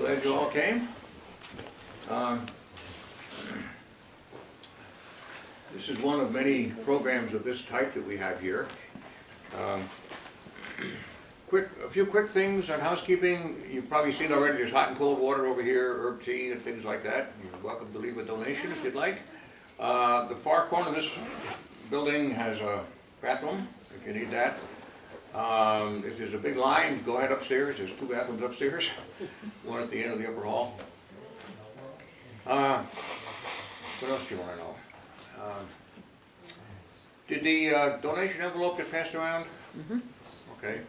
glad you all came. Um, This is one of many programs of this type that we have here. Um, Quick, a few quick things on housekeeping. You've probably seen already, there's hot and cold water over here, herb tea and things like that. You're welcome to leave a donation if you'd like. Uh, The far corner of this building has a bathroom, if you need that. Um, If there's a big line, go ahead upstairs, there's two bathrooms upstairs, one at the end of the upper hall. Uh, What else do you wanna know? Um, Did the uh, donation envelope get passed around? Okay.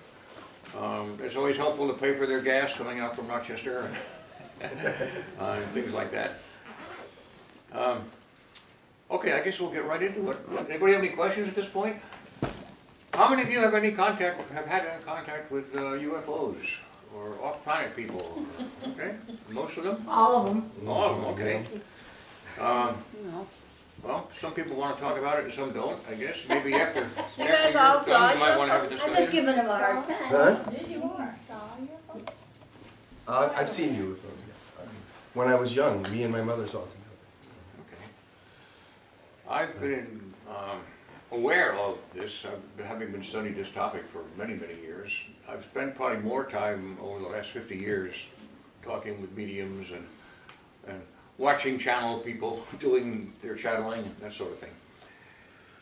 Um, It's always helpful to pay for their gas coming out from Rochester and uh, and things like that. Um, Okay, I guess we'll get right into it. Anybody have any questions at this point? How many of you have any contact, have had any contact with uh, UFOs or off-planet people? Okay, most of them? All of them. All of them, okay. Um, No. Well, some people want to talk about it and some don't, I guess. Maybe after, You after guys you're all done, saw you might want to have a UFOs? I'm just discussion. giving him a hard time. Huh? You. Saw your Uh, I've seen UFOs, yes. When I was young, me and my mother saw it together. Okay. I've been um, aware of this, I've- having been studying this topic for many, many years. I've spent probably more time over the last 50 years talking with mediums and, and watching channel people doing their channeling and that sort of thing.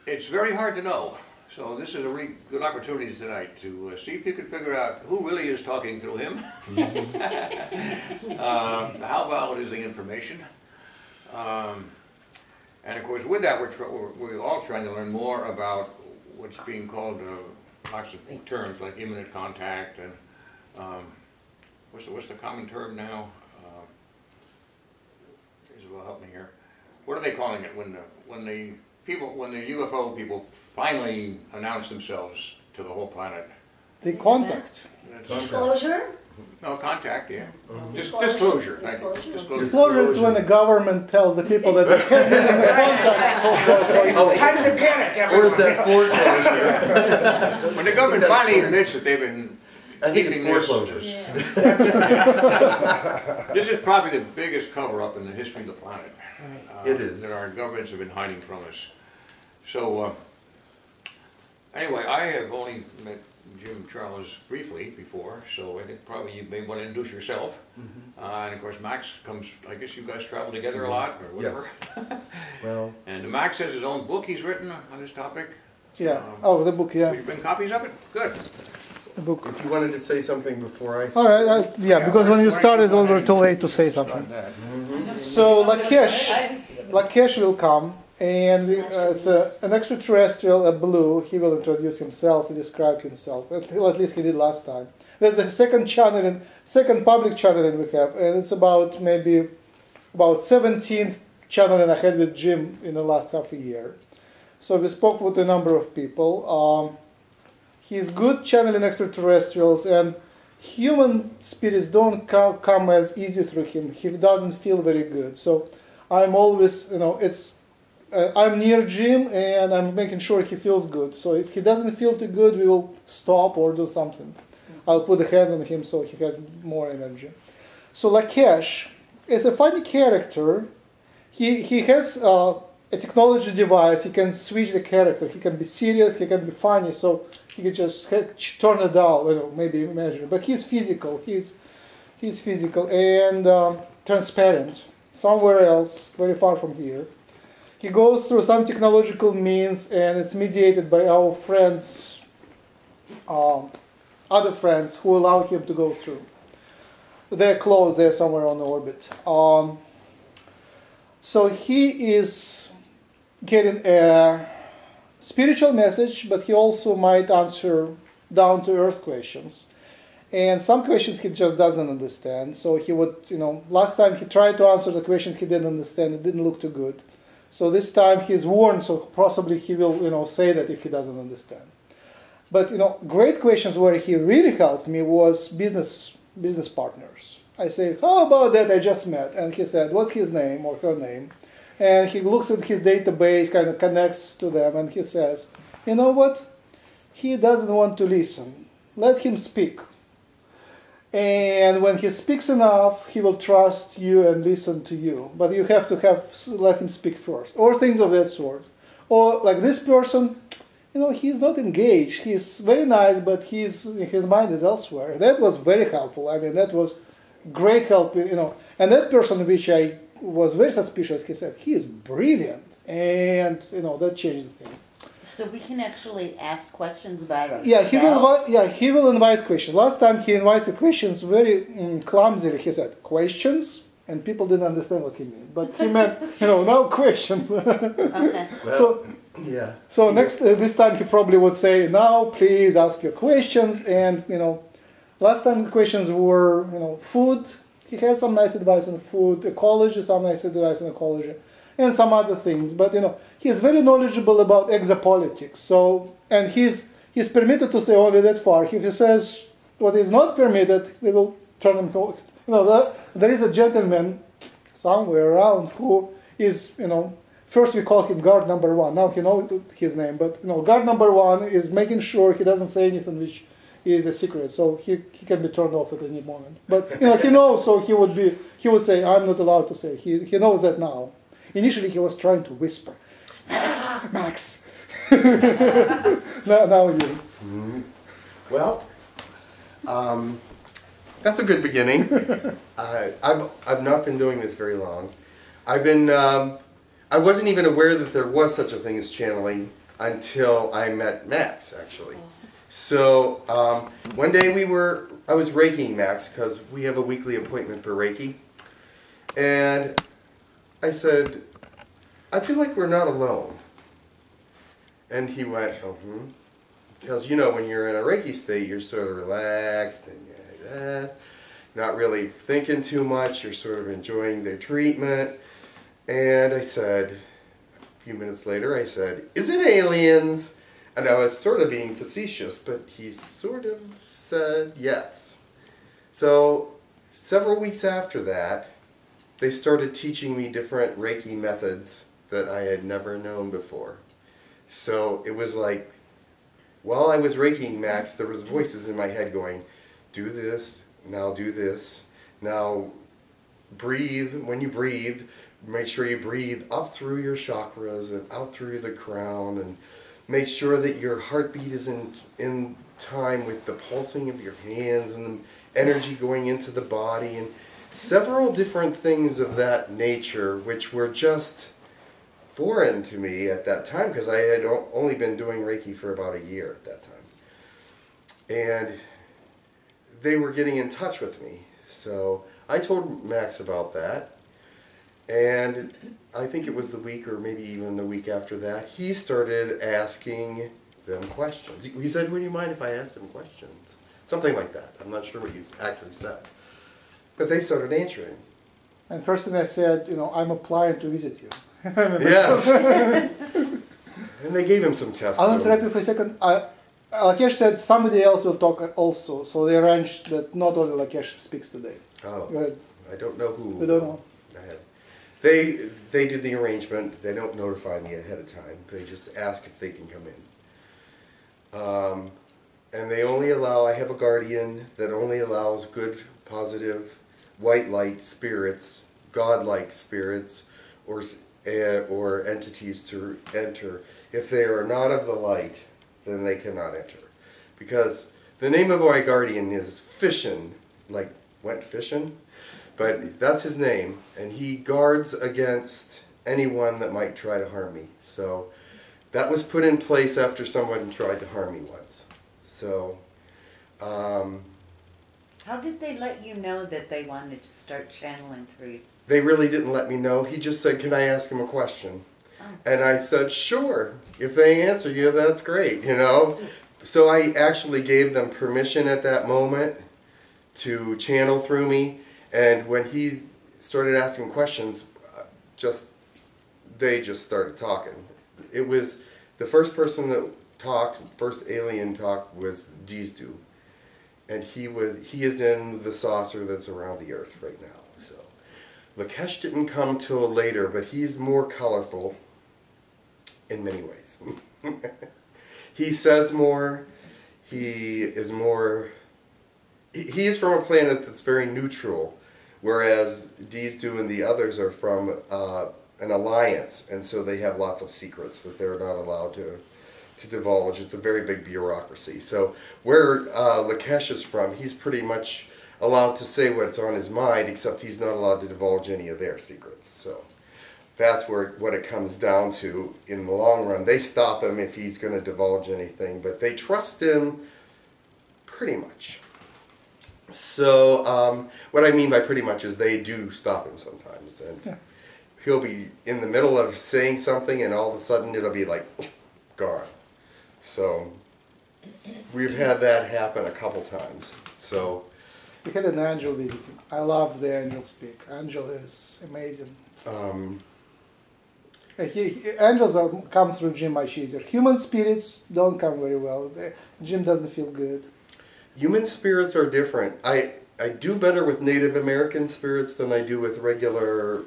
It's very hard to know, so this is a really good opportunity tonight to uh, see if you can figure out who really is talking through him. Um, How valid is the information? Um, and of course, with that, we're, tr- we're, we're all trying to learn more about what's being called, uh, lots of terms like imminent contact and, um, what's the, what's the common term now? Uh, Isabel, help me here. What are they calling it when the, when the people, when the UFO people finally announce themselves to the whole planet? The contact. That's- Disclosure? No, contact, yeah. Dis- Disclosure. Disclosure, thank you. Disclosure. Disclosure. Disclosure is when the government tells the people that they can't get in the contact. Oh, Time to panic, or is that foreclosure? When the government That's finally foreclosure. admits that they've been I think it's keeping this- foreclosures. This is probably the biggest cover-up in the history of the planet. uh, It is. That our governments have been hiding from us. So, uh, anyway, I have only met Jim Charles briefly before, so I think probably you may want to introduce yourself. Mm-hmm. Uh, and of course, Max comes, I guess you guys travel together a lot, or Yes. whatever. Well, And Max has his own book he's written on this topic. Yeah, oh, the book, yeah, Will you bring copies of it? Good. the book. if you wanted to say something before I. All right, I- yeah, because when you started, we were too late to say something. So Lakesh, Lakesh will come, and uh, it's a, an extraterrestrial, a blue. He will introduce himself, and describe himself. At, well, at least he did last time. There's a second channel, and second public channeling we have, and it's about maybe about 17th channeling I had with Jim in the last half a year. So we spoke with a number of people. Um, he's good channeling extraterrestrials, and human spirits don't co- come as easy through him. He doesn't feel very good. So I'm always, you know, it's uh, I'm near Jim and I'm making sure he feels good. So if he doesn't feel too good, we will stop or do something. I'll put a hand on him so he has more energy. So Lakesh is a funny character. He he has uh, a technology device. He can switch the character. He can be serious. He can be funny. So he can just turn it down. You know, maybe imagine. But he's physical. He's he's physical and um, transparent. Somewhere else, very far from here. He goes through some technological means, and it's mediated by our friends, um, other friends who allow him to go through. They're close. They're somewhere on the orbit. Um, so he is getting a spiritual message, but he also might answer down to earth questions. And some questions he just doesn't understand. So he would, you know, last time he tried to answer the questions he didn't understand, it didn't look too good. So this time he's warned, so possibly he will, you know, say that if he doesn't understand. But you know, great questions where he really helped me was business business partners. I say, how about that I just met? And he said, what's his name or her name? And he looks at his database, kind of connects to them, and he says, you know what? He doesn't want to listen. Let him speak. And when he speaks enough, he will trust you and listen to you. But you have to have let him speak first, or things of that sort. Or like this person, you know, he's not engaged. He's very nice, but he's his mind is elsewhere. That was very helpful. I mean, that was great help. You know, and that person, which I was very suspicious, he said he is brilliant, and you know that changed the thing. So we can actually ask questions about ourselves? Yeah, he will. Invite, yeah, he will invite questions. Last time he invited questions very mm, clumsily. He said questions, and people didn't understand what he meant. But he meant, you know, no questions. Okay. Well, so, yeah. so next uh, this time he probably would say, "Now, please ask your questions." And you know, last time the questions were, you know, food. He had some nice advice on food, ecology, some nice advice on ecology, and some other things. But you know, he's very knowledgeable about exopolitics. So, and he's he's permitted to say only that far. If he says what is not permitted, they will turn him. You know, the, there is a gentleman somewhere around who is, you know, first we call him guard number one. Now he knows his name, but you know, guard number one is making sure he doesn't say anything which is a secret, so he, he can be turned off at any moment. But you know, he knows, so he would be he would say, "I'm not allowed to say." He he knows that now. Initially, he was trying to whisper, "Max, Max." now, now you. Well, um, that's a good beginning. uh, I've, I've not been doing this very long. I've been, um, I wasn't even aware that there was such a thing as channeling until I met Max, actually. So um, one day we were, I was Reiki Max because we have a weekly appointment for Reiki. And I said, I feel like we're not alone. And he went, oh, hmm. Because you know, when you're in a Reiki state, you're sort of relaxed and not really thinking too much. You're sort of enjoying the treatment. And I said, a few minutes later, I said, Is it aliens? And I was sort of being facetious, but he sort of said yes. So, several weeks after that, they started teaching me different Reiki methods that I had never known before. So it was like, while I was Reiki Max, there was voices in my head going, do this, now do this, now breathe. When you breathe, make sure you breathe up through your chakras and out through the crown and make sure that your heartbeat is in, in time with the pulsing of your hands and the energy going into the body and several different things of that nature which were just foreign to me at that time because I had only been doing Reiki for about a year at that time. And they were getting in touch with me. So I told Max about that. And I think it was the week or maybe even the week after that, he started asking them questions. He- said, Would you mind if I asked him questions? Something like that. I'm not sure what he actually said. But they started answering. And first thing I said, you know, I'm applying to visit you. Yes. and they gave him some tests. I'll interrupt you for a second. I, Lakesh said somebody else will talk also, so they arranged that not only Lakesh speaks today. Oh, I don't know who. We don't know. They they did the arrangement. They don't notify me ahead of time. They just ask if they can come in. Um, and they only allow. I have a guardian that only allows good, positive, white light spirits, godlike spirits, or eh, or entities to enter. If they are not of the light, then they cannot enter, because the name of my guardian is Fishin, like went fishing. But that's his name, and he guards against anyone that might try to harm me. So that was put in place after someone tried to harm me once. So, um, How did they let you know that they wanted to start channeling through you? they really didn't let me know. He just said, Can I ask him a question? Oh. And I said, Sure. If they answer you, that's great, you know? So I actually gave them permission at that moment to channel through me. And when he started asking questions, just they just started talking. It was the first person that talked, first alien talk was Dizdu. And he was he is in the saucer that's around the earth right now. So Lakesh didn't come till later, but he's more colorful in many ways. he says more, he is more He is from a planet that's very neutral, whereas Deestu and the others are from uh, an alliance, and so they have lots of secrets that they're not allowed to to divulge. It's a very big bureaucracy. So where uh, Lakesh is from, he's pretty much allowed to say what's on his mind, except he's not allowed to divulge any of their secrets. So that's where what it comes down to in the long run. They stop him if he's going to divulge anything, but they trust him pretty much. So um, what I mean by pretty much is they do stop him sometimes, and Yeah. he'll be in the middle of saying something, and all of a sudden it'll be like gone. So we've had that happen a couple times. So We had an angel visiting. I love the angel speak. Angel is amazing. um, Uh, He, he- angels are, come through Jim much easier. Human spirits don't come very well. The, Jim doesn't feel good. human spirits are different. I I do better with Native American spirits than I do with regular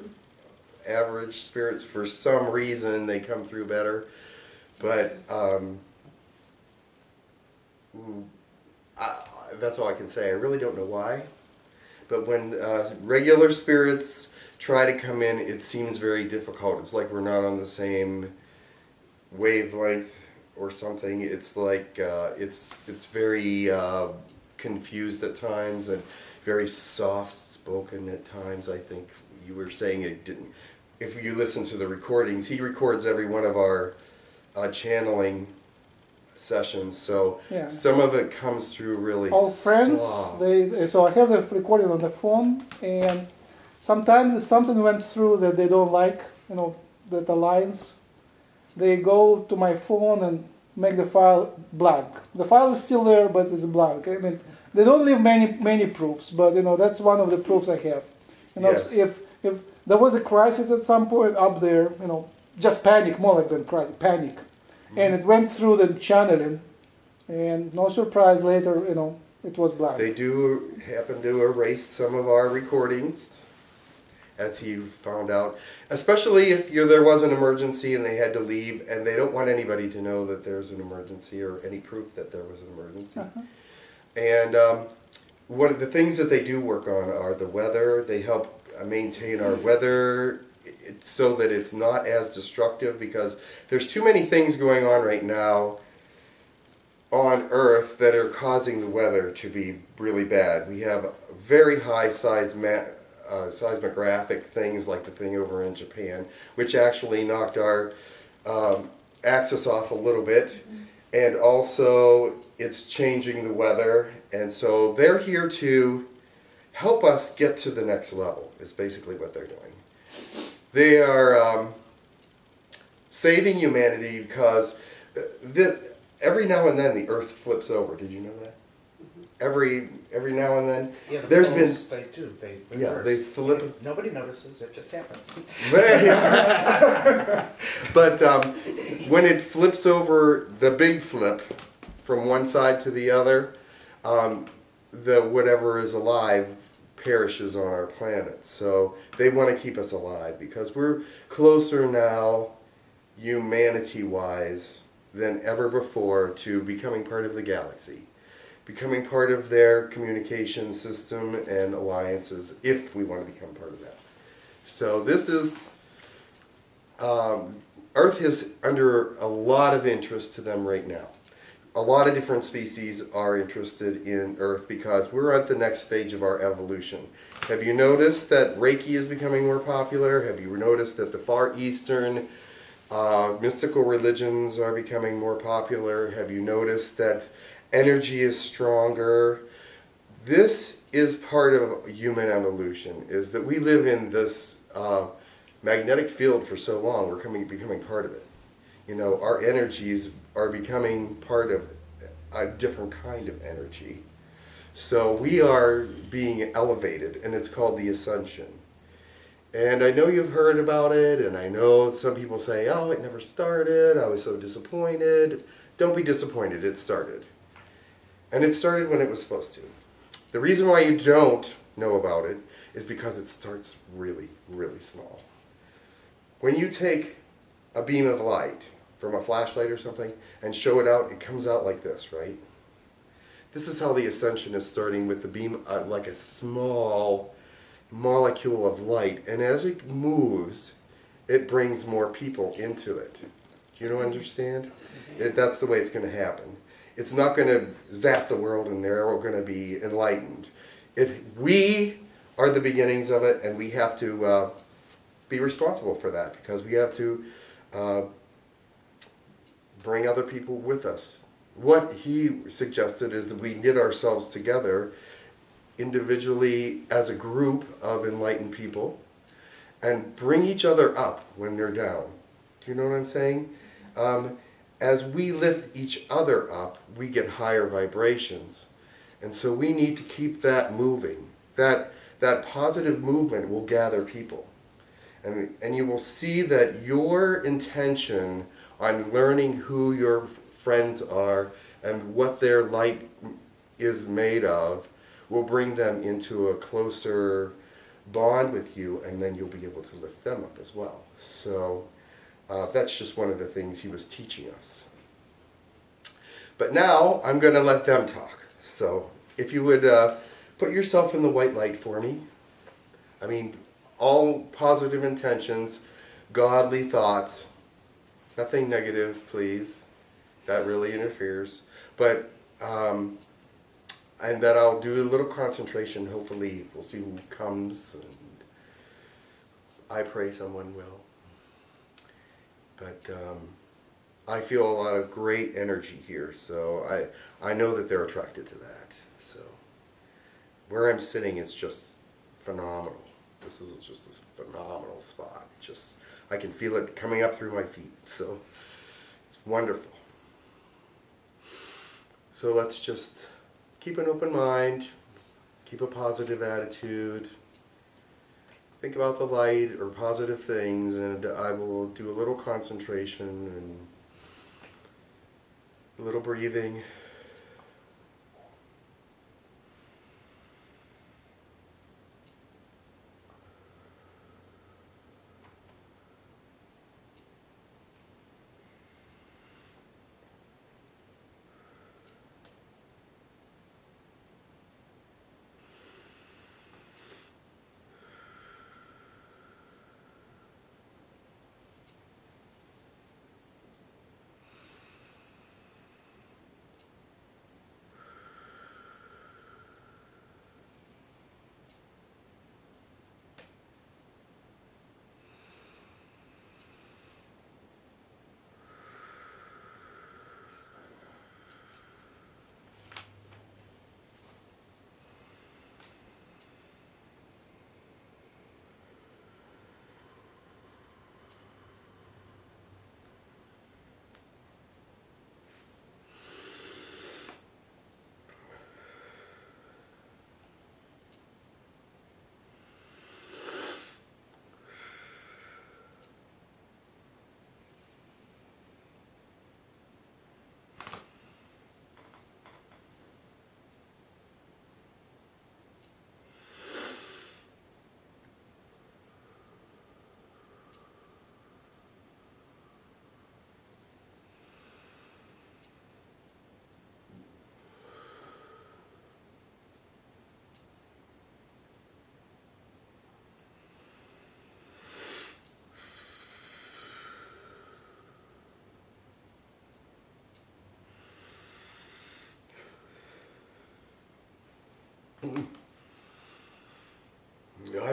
average spirits. For some reason, they come through better. But um, I, that's all I can say. I really don't know why. But when uh, regular spirits try to come in, it seems very difficult. It's like we're not on the same wavelength or something. It's like uh, it's it's very uh, confused at times and very soft spoken at times. I think you were saying it didn't. If you listen to the recordings, he records every one of our uh, channeling sessions. So Yeah. some of it comes through really All friends, soft. they, so I have the recording on the phone, and sometimes if something went through that they don't like, you know, that aligns, they go to my phone and make the file blank. The file is still there, but it's blank. I mean, they don't leave many many proofs, but you know that's one of the proofs I have. You know, Yes. if if there was a crisis at some point up there, you know, just panic, more like than crisis, panic, and it went through the channeling, and no surprise later, you know, it was blank. They do happen to erase some of our recordings, as he found out. Especially if you there was an emergency and they had to leave, and they don't want anybody to know that there's an emergency or any proof that there was an emergency. Uh-huh. And um, one of the things that they do work on are the weather. They help uh, maintain our weather i- so that it's not as destructive because there's too many things going on right now on Earth that are causing the weather to be really bad. We have very high seisma- uh, seismographic things like the thing over in Japan, which actually knocked our um, axis off a little bit. And also, it's changing the weather. And so they're here to help us get to the next level, is basically what they're doing. They are um, saving humanity because uh, the, every now and then the earth flips over. Did you know that? Every every now and then. Yeah, the There's been they do. They Yeah, they flip- Nobody notices. It just happens. but um, when it flips over the big flip from one side to the other, um, the whatever is alive perishes on our planet. So they want to keep us alive because we're closer now, humanity wise, than ever before to becoming part of the galaxy. Becoming part of their communication system and alliances if we want to become part of that. So this is um, Earth is under a lot of interest to them right now. A lot of different species are interested in Earth because we're at the next stage of our evolution. Have you noticed that Reiki is becoming more popular? Have you noticed that the Far Eastern uh, mystical religions are becoming more popular? Have you noticed that energy is stronger? This is part of human evolution, is that we live in this uh, magnetic field for so long, we're coming, becoming part of it. You know, our energies are becoming part of a different kind of energy. So we are being elevated, and it's called the ascension. And I know you've heard about it, and I know some people say, oh, it never started, I was so disappointed. Don't be disappointed, it started. And it started when it was supposed to. The reason why you don't know about it is because it starts really, really small. When you take a beam of light from a flashlight or something and show it out, it comes out like this, right? this is how the ascension is starting with the beam, uh, like a small molecule of light, and as it moves, it brings more people into it. Do you know understand? It, that's the way it's going to happen. It's not going to zap the world, and they're all going to be enlightened. It, we are the beginnings of it, and we have to uh, be responsible for that because we have to uh, bring other people with us. What he suggested is that we knit ourselves together individually as a group of enlightened people and bring each other up when they're down. Do you know what I'm saying? Um, as we lift each other up, we get higher vibrations. And so we need to keep that moving. That, that positive movement will gather people. And, and you will see that your intention on learning who your friends are and what their light is made of will bring them into a closer bond with you, and then you'll be able to lift them up as well. So uh, that's just one of the things he was teaching us. But now I'm going to let them talk. So if you would uh, put yourself in the white light for me. I mean, all positive intentions, godly thoughts, nothing negative, please. That really interferes. But, um, and that I'll do a little concentration. Hopefully, we'll see who comes. And I pray someone will. But um, I feel a lot of great energy here, so I I know that they're attracted to that. So where I'm sitting is just phenomenal. This is just a phenomenal spot. Just I can feel it coming up through my feet. So it's wonderful. So let's just keep an open mind, keep a positive attitude. Think about the light or positive things, and I will do a little concentration and a little breathing.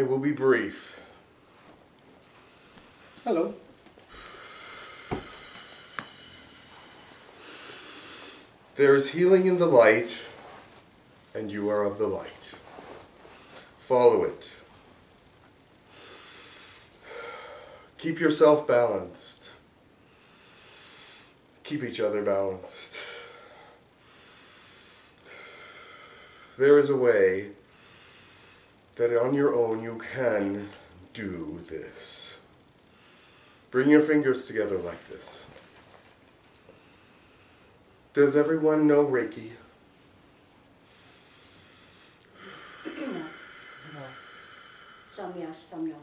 I will be brief. Hello. There is healing in the light, and you are of the light. Follow it. Keep yourself balanced. Keep each other balanced. There is a way that on your own you can do this. Bring your fingers together like this. Does everyone know Reiki? Samya Samya.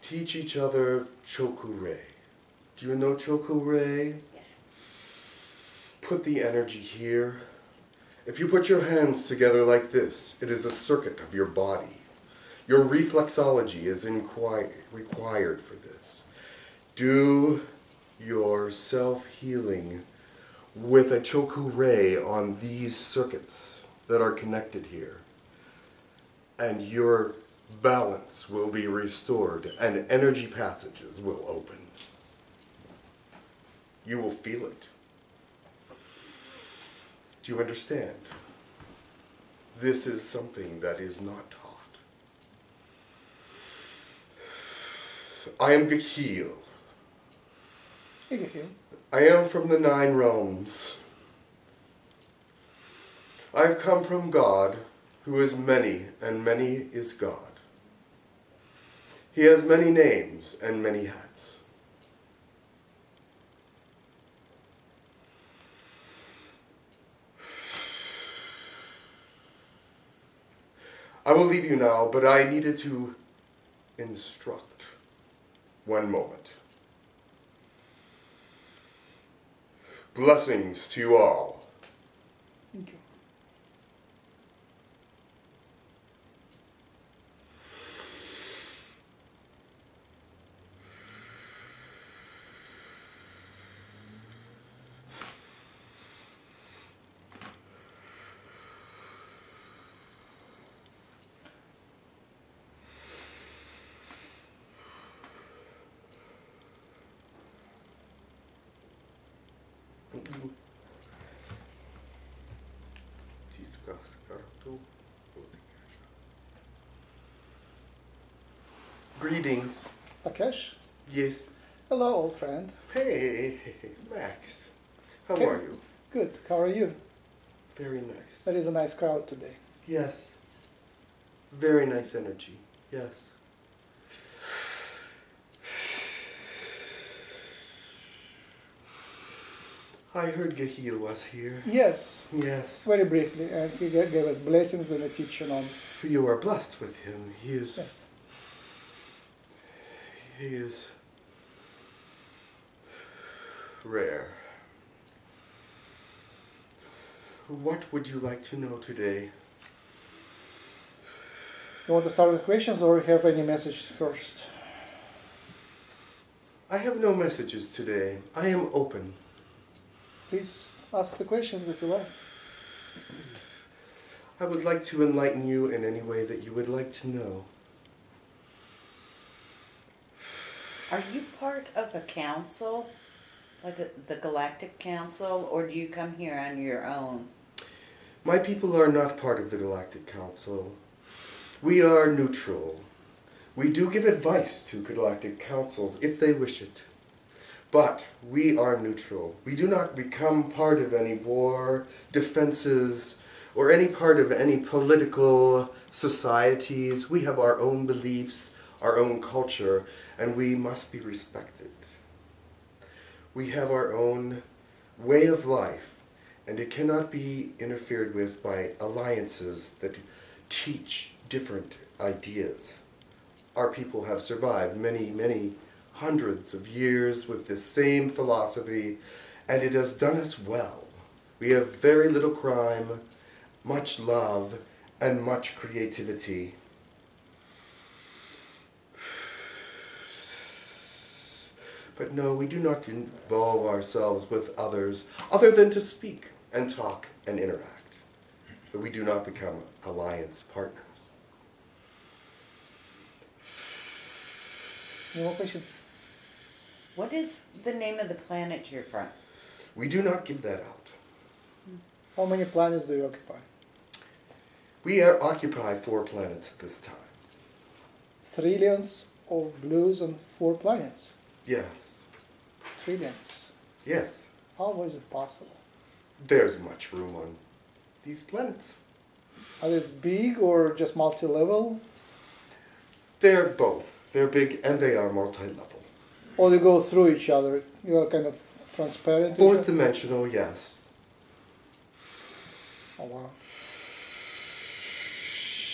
Teach each other Choku Rei. Do you know Choku Rei? Yes. put the energy here, if you put your hands together like this, it is a circuit of your body. Your reflexology is required for this. Do your self healing with a Choku Rei on these circuits that are connected here. And your balance will be restored and energy passages will open. You will feel it. Do you understand? This is something that is not taught. I am Gahil. You can heal. I am from the nine realms. I have come from God, who is many, and many is God. He has many names and many hats. I will leave you now, but I needed to instruct. One moment. Blessings to you all. Thank you. Greetings. Lakesh? Yes. Hello, old friend. Hey, Max. How Okay. are you? Good. How are you? Very nice. There is a nice crowd today. Yes. Very nice energy. Yes. I heard Gahil was here. Yes, Yes. very briefly. And he gave us blessings and a teaching on. You are blessed with him. He is Yes. he is rare. What would you like to know today? You want to start with questions or have any message first? I have no messages today. I am open. Please ask the questions if you like. I would like to enlighten you in any way that you would like to know. Are you part of a council, like a, the Galactic Council, or do you come here on your own? My people are not part of the Galactic Council. We are neutral. We do give advice to galactic councils if they wish it. But we are neutral. We do not become part of any war, defenses, or any part of any political societies. We have our own beliefs, our own culture, and we must be respected. We have our own way of life, and it cannot be interfered with by alliances that teach different ideas. Our people have survived many, many hundreds of years with this same philosophy, and it has done us well. We have very little crime, much love, and much creativity. But no, we do not involve ourselves with others other than to speak and talk and interact. But we do not become alliance partners. Any more questions? What is the name of the planet you're from? We do not give that out. How many planets do you occupy? We are, occupy four planets at this time. Trillions of blues on four planets. Yes. Trillions. Yes. How is it possible? There's much room on these planets. Are these big or just multi-level? They're both. They're big and they are multi-level. Or they go through each other? You are kind of transparent. Fourth dimensional, yes. Oh wow.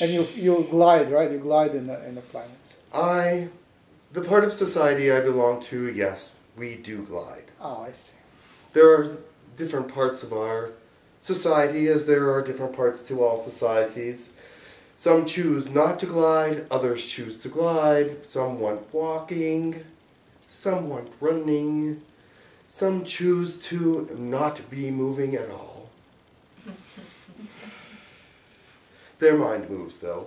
And you you glide, right? You glide in the in the planets. I, the part of society I belong to, yes, we do glide. Oh, I see. There are different parts of our society, as there are different parts to all societies. Some choose not to glide, others choose to glide, some want walking, some want running, some choose to not be moving at all. Their mind moves though.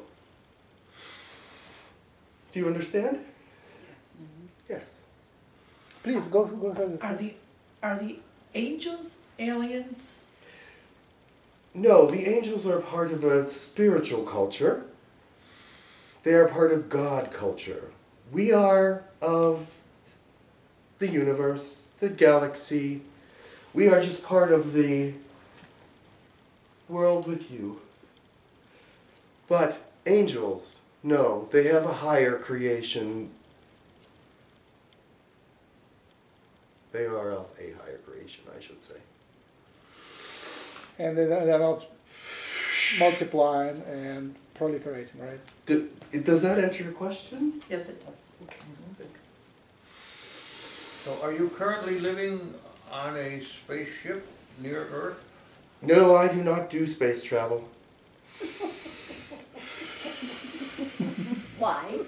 Do you understand? Yes. Mm-hmm. Yes. Please go go ahead. Are the are the angels aliens? No, the angels are part of a spiritual culture. They are part of God culture. We are of the universe, the galaxy. We are just part of the world with you. But angels, no, they have a higher creation. They are of a higher creation, I should say. And they, they're not multiplying and proliferating, right? Do, does that answer your question? Yes, it does. So are you currently living on a spaceship near Earth? No, I do not do space travel. Why?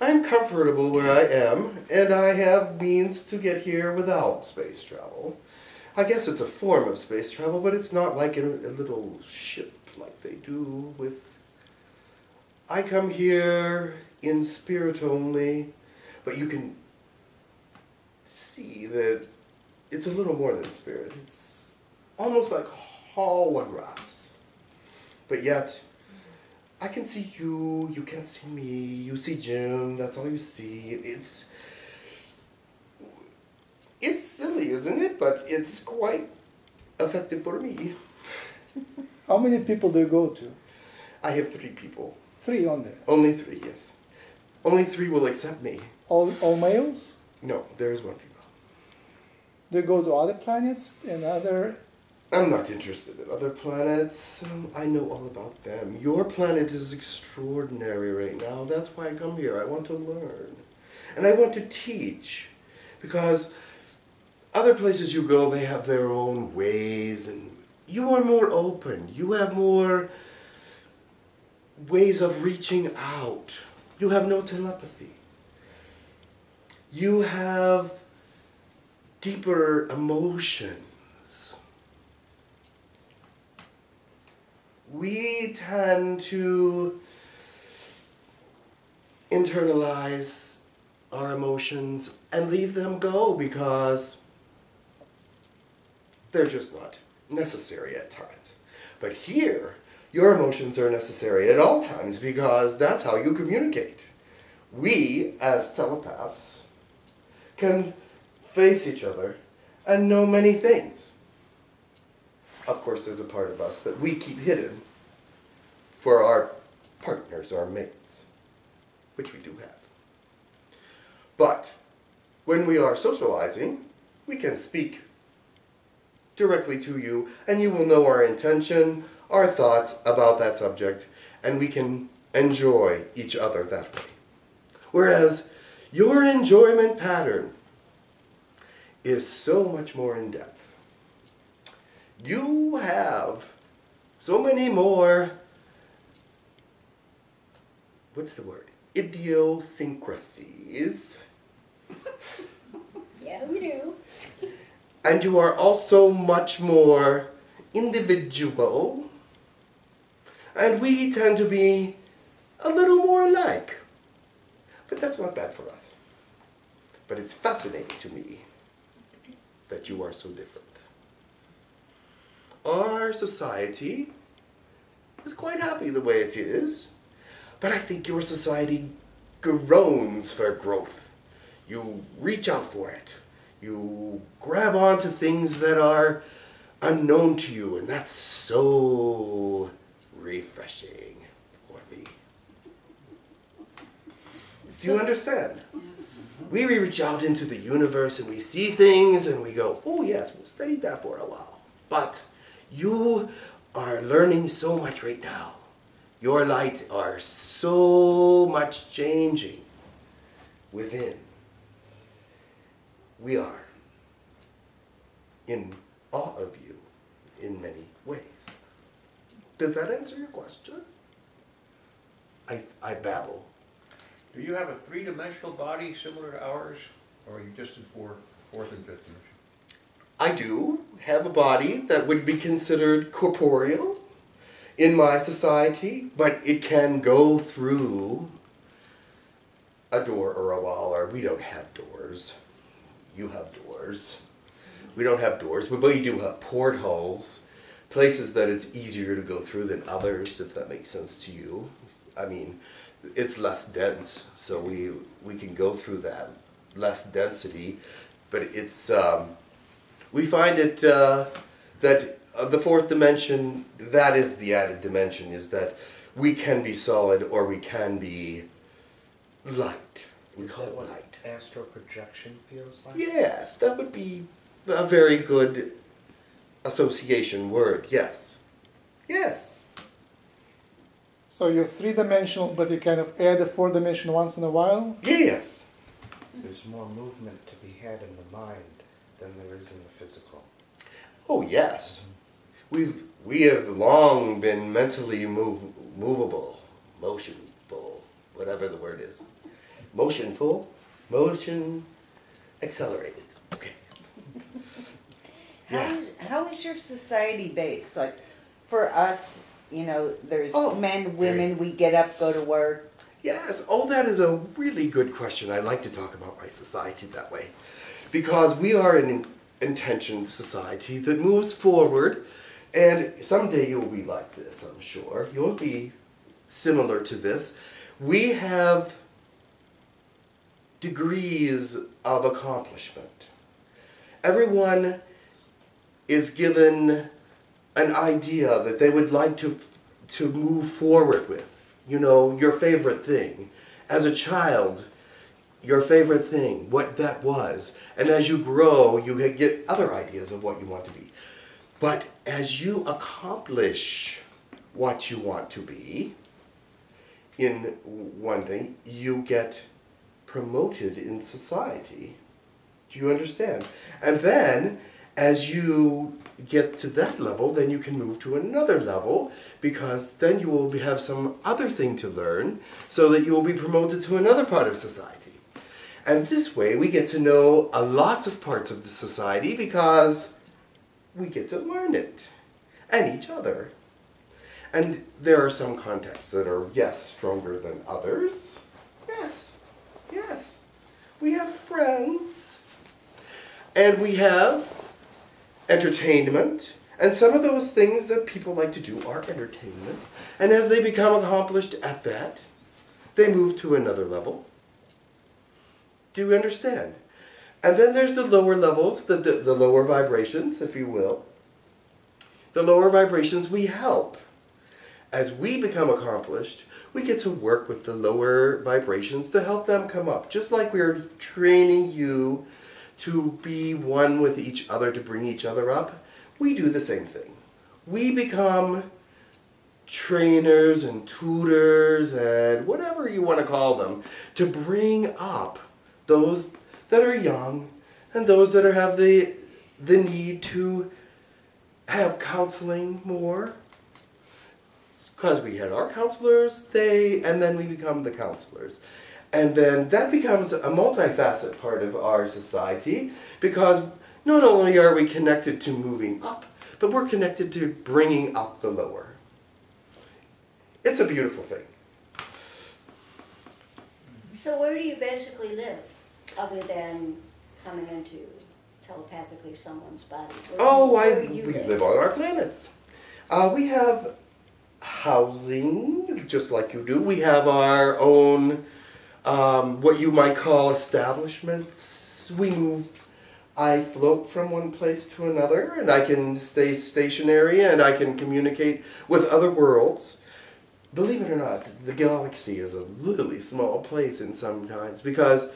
I'm comfortable where I am, and I have means to get here without space travel. I guess it's a form of space travel, but it's not like a, a little ship like they do with. I come here in spirit only, but you can see that it's a little more than spirit. It's almost like holographs. But yet, I can see you, you can't see me, you see Jim, that's all you see. It's it's silly, isn't it? But it's quite effective for me. How many people do you go to? I have three people. Three only. Only three, yes. Only three will accept me. All all males? No, there's one female. Do you go to other planets and other? I'm not interested in other planets. I know all about them. Your planet is extraordinary right now. That's why I come here. I want to learn. And I want to teach. Because other places you go, they have their own ways, and you are more open. You have more ways of reaching out. You have no telepathy. You have deeper emotions. We tend to internalize our emotions and leave them go because they're just not necessary at times. But here, your emotions are necessary at all times because that's how you communicate. We, as telepaths, can face each other and know many things. Of course, there's a part of us that we keep hidden for our partners, our mates, which we do have. But when we are socializing, we can speak directly to you, and you will know our intention, our thoughts about that subject, and we can enjoy each other that way. Whereas your enjoyment pattern is so much more in depth. You have so many more, what's the word? Idiosyncrasies. Yeah, we do. And you are also much more individual. And we tend to be a little more alike. But that's not bad for us. But it's fascinating to me that you are so different. Our society is quite happy the way it is, but I think your society groans for growth. You reach out for it. You grab onto things that are unknown to you, and that's so refreshing for me. Do you understand? We reach out into the universe and we see things and we go, oh yes, we'll study that for a while. But you are learning so much right now. Your lights are so much changing within. We are in awe of you in many ways. Does that answer your question? I, I babble. Do you have a three-dimensional body similar to ours, or are you just in four, fourth and fifth dimension? I do have a body that would be considered corporeal in my society, but it can go through a door or a wall, or we don't have doors. You have doors. We don't have doors, but we do have portholes, places that it's easier to go through than others, if that makes sense to you. I mean, it's less dense, so we we can go through that less density, but it's um, we find it uh, that uh, the fourth dimension that is the added dimension is that we can be solid or we can be light. We Is call it what light. astral projection feels like? Yes, that would be a very good association word. Yes, yes. So you're three dimensional, but you kind of add a four dimension once in a while. Yes. There's more movement to be had in the mind than there is in the physical. Oh yes. We've we have long been mentally move, movable, motionful, whatever the word is. Motionful, motion accelerated. Okay. How Yeah. is, how is your society based? Like, for us, you know, there's Oh, men, women, we get up, go to work. Yes, oh, that is a really good question. I like to talk about my society that way. Because we are an in- intentioned society that moves forward, and someday you'll be like this, I'm sure. You'll be similar to this. We have degrees of accomplishment. Everyone is given an idea that they would like to to move forward with. You know, your favorite thing. As a child, your favorite thing, what that was. And as you grow, you get other ideas of what you want to be. But as you accomplish what you want to be in one thing, you get promoted in society. Do you understand? And then, as you get to that level, then you can move to another level because then you will have some other thing to learn so that you will be promoted to another part of society. And this way, we get to know a lots of parts of the society because we get to learn it and each other. And there are some contexts that are, yes, stronger than others. Yes, yes. We have friends. And we have entertainment. And some of those things that people like to do are entertainment. And as they become accomplished at that, they move to another level. Do you understand? And then there's the lower levels, the, the, the lower vibrations, if you will. The lower vibrations we help. As we become accomplished, we get to work with the lower vibrations to help them come up. Just like we're training you to be one with each other, to bring each other up, we do the same thing. We become trainers and tutors and whatever you want to call them to bring up those that are young and those that are, have the, the need to have counseling more because we had our counselors, they, and then we become the counselors. And then that becomes a multifaceted part of our society because not only are we connected to moving up, but we're connected to bringing up the lower. It's a beautiful thing. So where do you basically live, other than coming into telepathically someone's body? Where Oh, I, where do you we live on our planets. Uh, we have housing, just like you do. We have our own, um, what you might call establishments. We move, I float from one place to another, and I can stay stationary, and I can communicate with other worlds. Believe it or not, the galaxy is a really small place in some sometimes because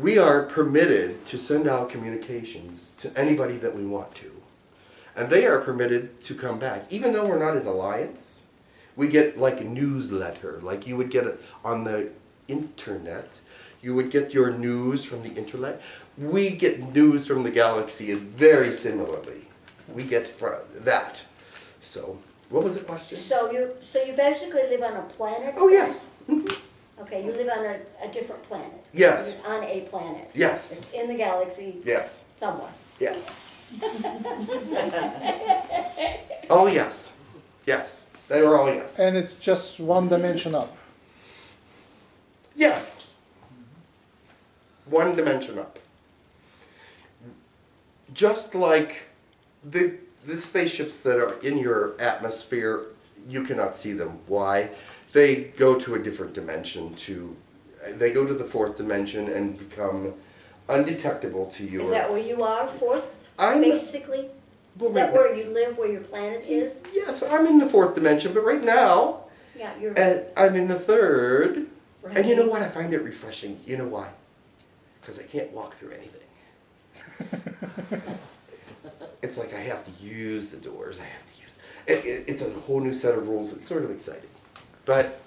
we are permitted to send out communications to anybody that we want to. And they are permitted to come back. Even though we're not an alliance, we get like a newsletter, like you would get on the internet. You would get your news from the internet. We get news from the galaxy very similarly. We get fr- that. So, what was the question? So you, so you basically live on a planet? Oh, yes. Mm-hmm. Okay, you live on a, a different planet? Yes. You live On a planet? Yes. It's in the galaxy Yes. somewhere? Yes. oh, yes. Yes. They were all yes. And it's just one dimension up. Yes. One dimension up. Just like the the spaceships that are in your atmosphere, you cannot see them. Why? They go to a different dimension to they go to the fourth dimension and become undetectable to you. Is that where you are, fourth, I'm- basically? Well, Is that where you live, where your planet is? Yes, I'm in the fourth dimension, but right now Yeah, you're. I'm in the third. And you know what? I find it refreshing. You know why? Because I can't walk through anything. it's like I have to use the doors. I have to use. It, it, it's a whole new set of rules. It's sort of exciting, but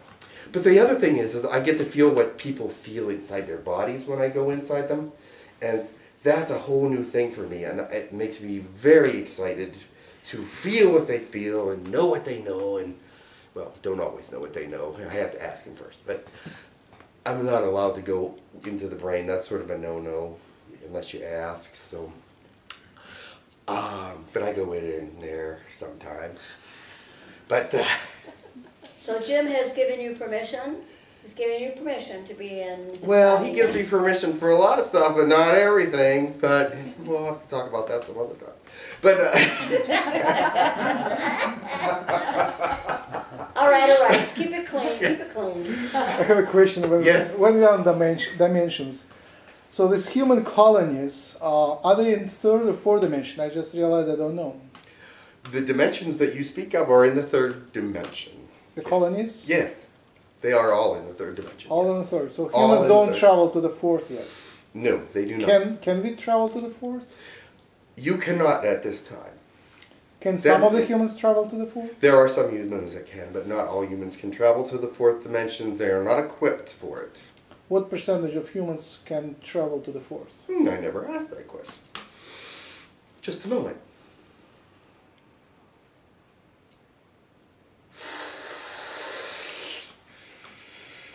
but the other thing is, is I get to feel what people feel inside their bodies when I go inside them, and that's a whole new thing for me, and it makes me very excited to feel what they feel and know what they know, and well, don't always know what they know. I have to ask them first, but I'm not allowed to go into the brain. That's sort of a no-no unless you ask. So, um, but I go in there sometimes. But uh, So Jim has given you permission, he's giving you permission to be in. well, he gives me permission for a lot of stuff, but not everything. But we'll have to talk about that some other time. But uh, All right, all right, let's keep it clean, keep it clean. I have a question. When, Yes. when we are on dimension, dimensions, so these human colonies, uh, are they in third or fourth dimension? I just realized I don't know. the dimensions that you speak of are in the third dimension. The Yes. colonies? Yes, they are all in the third dimension. All yes. in the third. So All humans don't third. travel to the fourth yet. No, they do not. Can can we travel to the fourth? You cannot at this time. Can some of the humans travel to the fourth? There are some humans that can, but not all humans can travel to the fourth dimension. They are not equipped for it. What percentage of humans can travel to the fourth? Hmm, I never asked that question. Just a moment.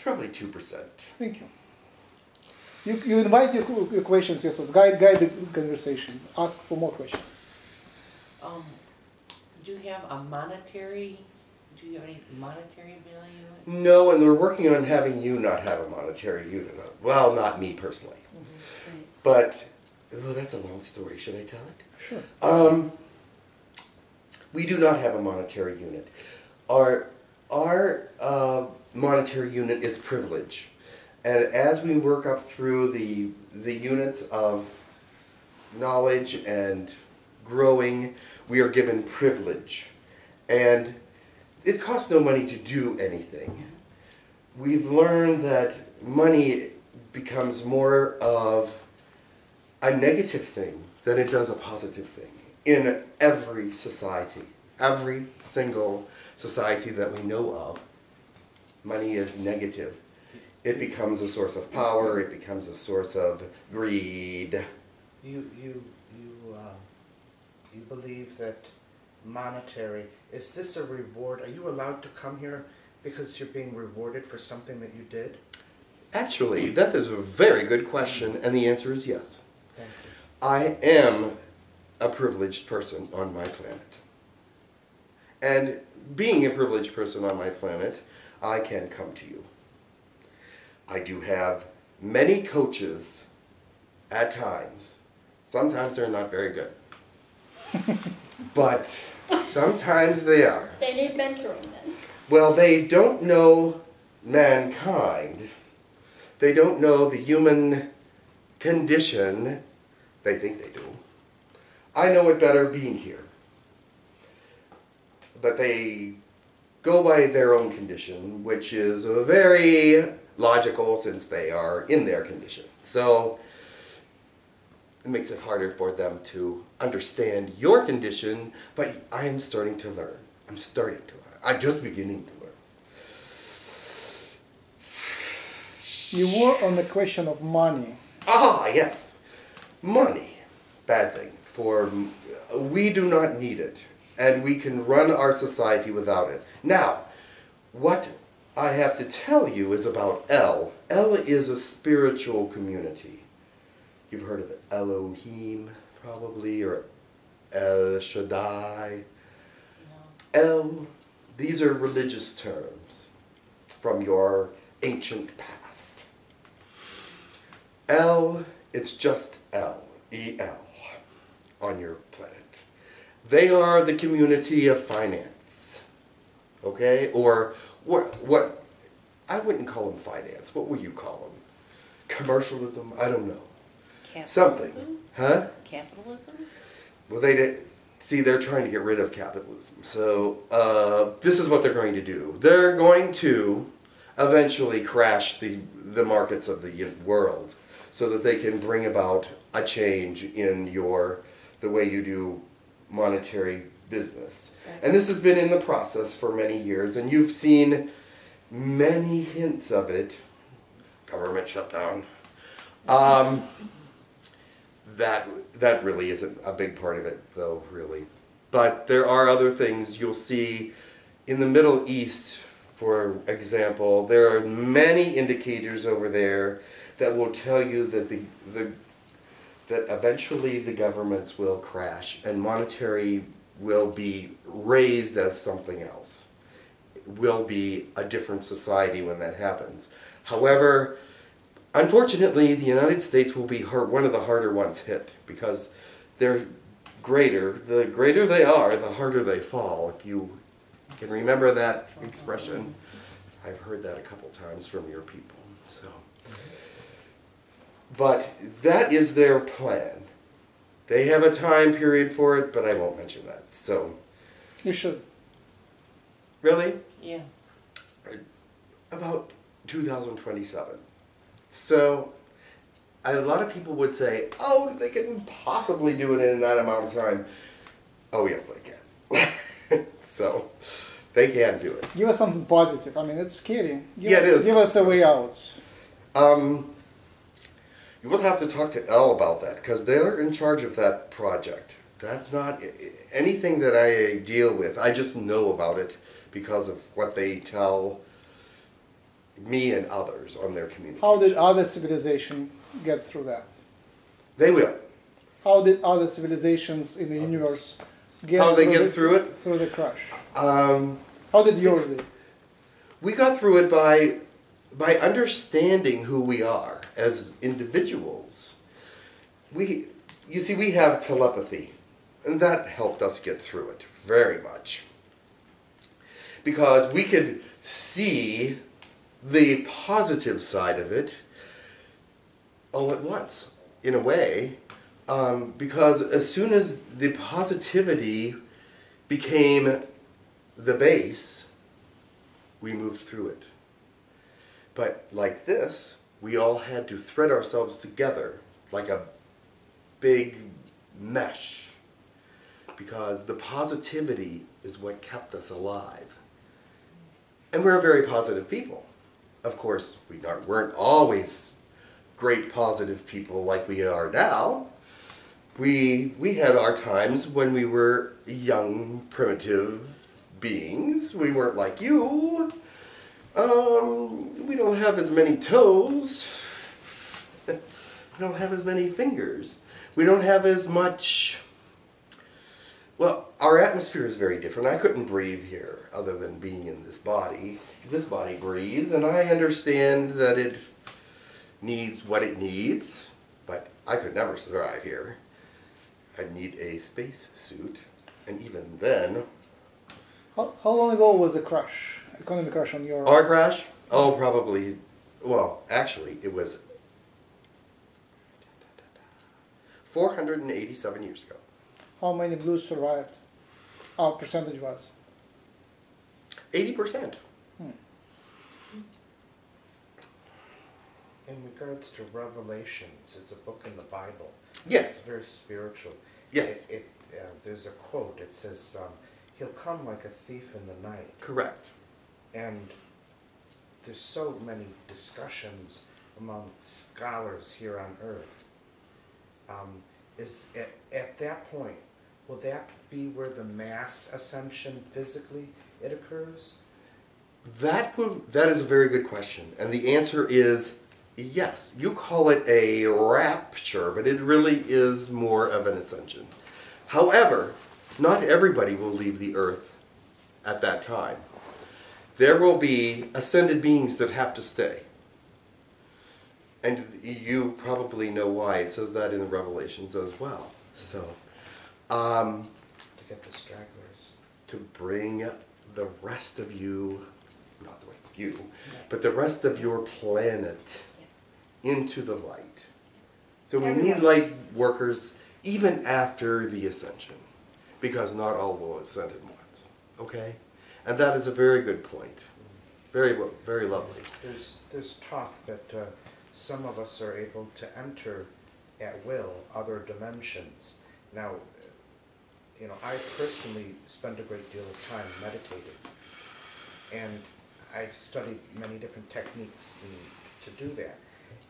Probably 2%. Thank you. You, you invite your, your questions yourself. Guide, guide the conversation. Ask for more questions. Um, do you have a monetary, do you have any monetary value? No, and they're working on having you not have a monetary unit. Of, well, not me personally. But, oh, that's a long story. Should I tell it? Sure. Um, we do not have a monetary unit. Our our uh, monetary unit is privilege, and as we work up through the the units of knowledge and growing, we are given privilege, and it costs no money to do anything. We've learned that money becomes more of a negative thing than it does a positive thing in every society. Every single society that we know of, money is negative. It becomes a source of power, it becomes a source of greed. You, you, you believe that monetary, is this a reward? Are you allowed to come here because you're being rewarded for something that you did? Actually, that is a very good question, and the answer is yes. Thank you. I am a privileged person on my planet. And being a privileged person on my planet, I can come to you. I do have many coaches at times. Sometimes they're not very good. But sometimes they are. They need mentoring then. Well, they don't know mankind. They don't know the human condition. They think they do. I know it better being here. But they go by their own condition, which is very logical since they are in their condition. So it makes it harder for them to understand your condition, but I am starting to learn. I'm starting to learn. I'm just beginning to learn. You were on the question of money. Ah, yes. Money. Bad thing. For we do not need it. And we can run our society without it. Now, what I have to tell you is about El. El is a spiritual community. You've heard of Elohim, probably, or El Shaddai. El, these are religious terms from your ancient past. El, it's just El, E L, on your planet. They are the community of finance, okay? Or what, what, I wouldn't call them finance. What would you call them? Commercialism? I don't know. Something. Huh? Capitalism? Well, they did. See, they're trying to get rid of capitalism. So, uh, this is what they're going to do. They're going to eventually crash the, the markets of the world so that they can bring about a change in your the way you do monetary business. And this has been in the process for many years, and you've seen many hints of it. Government shutdown. Um, that that really isn't a big part of it, though, really. But there are other things you'll see in the Middle East, for example. There are many indicators over there that will tell you that the the that eventually the governments will crash and monetary will be raised as something else. It will be a different society when that happens. However, unfortunately, the United States will be hard, one of the harder ones hit because they're greater. The greater they are, the harder they fall. If you can remember that expression, I've heard that a couple times from your people. So. But that is their plan. They have a time period for it, but I won't mention that. So, You should. really? Yeah. About 2027. So, a lot of people would say, oh, they can possibly do it in that amount of time. Oh, yes, they can. so, they can do it. Give us something positive. I mean, it's scary. Give Yeah, us, it is. Give us a way out. Um, you will have to talk to El about that because they're in charge of that project. That's not anything that I deal with. I just know about it because of what they tell me and others on their community. How did other civilization get through that? They will. How did other civilizations in the universe get How they through get the, through it? through the crash? Um, How did yours do? we got through it by by understanding who we are as individuals. We, you see, we have telepathy, and that helped us get through it very much. Because we could see the positive side of it all at once, in a way. Um, because as soon as the positivity became the base, we moved through it. But like this, we all had to thread ourselves together like a big mesh because the positivity is what kept us alive. And we're very positive people. Of course, we weren't always great positive people like we are now. We, we had our times when we were young, primitive beings. We weren't like you. Um, we don't have as many toes. we don't have as many fingers. We don't have as much. Well, our atmosphere is very different. I couldn't breathe here other than being in this body. This body breathes, and I understand that it needs what it needs, but I could never survive here. I'd need a space suit, and even then, How, how long ago was the crash? Economic crash on your Our crash? Oh, probably. Well, actually, it was 487 years ago. How many blues survived? Our percentage was. 80%. In regards to Revelations, it's a book in the Bible. Yes. It's very spiritual. Yes. It, it uh, there's a quote. It says, um, "He'll come like a thief in the night," Correct. and there's so many discussions among scholars here on Earth. Um, is at, at that point, will that be where the mass ascension physically it occurs? That would that is a very good question, and the answer is yes. You call it a rapture, but it really is more of an ascension. However, not everybody will leave the earth at that time. There will be ascended beings that have to stay. And you probably know why. It says that in the Revelations as well. So, um, To get the stragglers. to bring the rest of you, not the rest of you, but the rest of your planet into the light. So we need light workers even after the ascension, because not all will ascend at once. Okay? And that is a very good point. Very well, very lovely. There's, there's talk that uh, some of us are able to enter at will other dimensions. Now, you know, I personally spend a great deal of time meditating, and I've studied many different techniques to do that.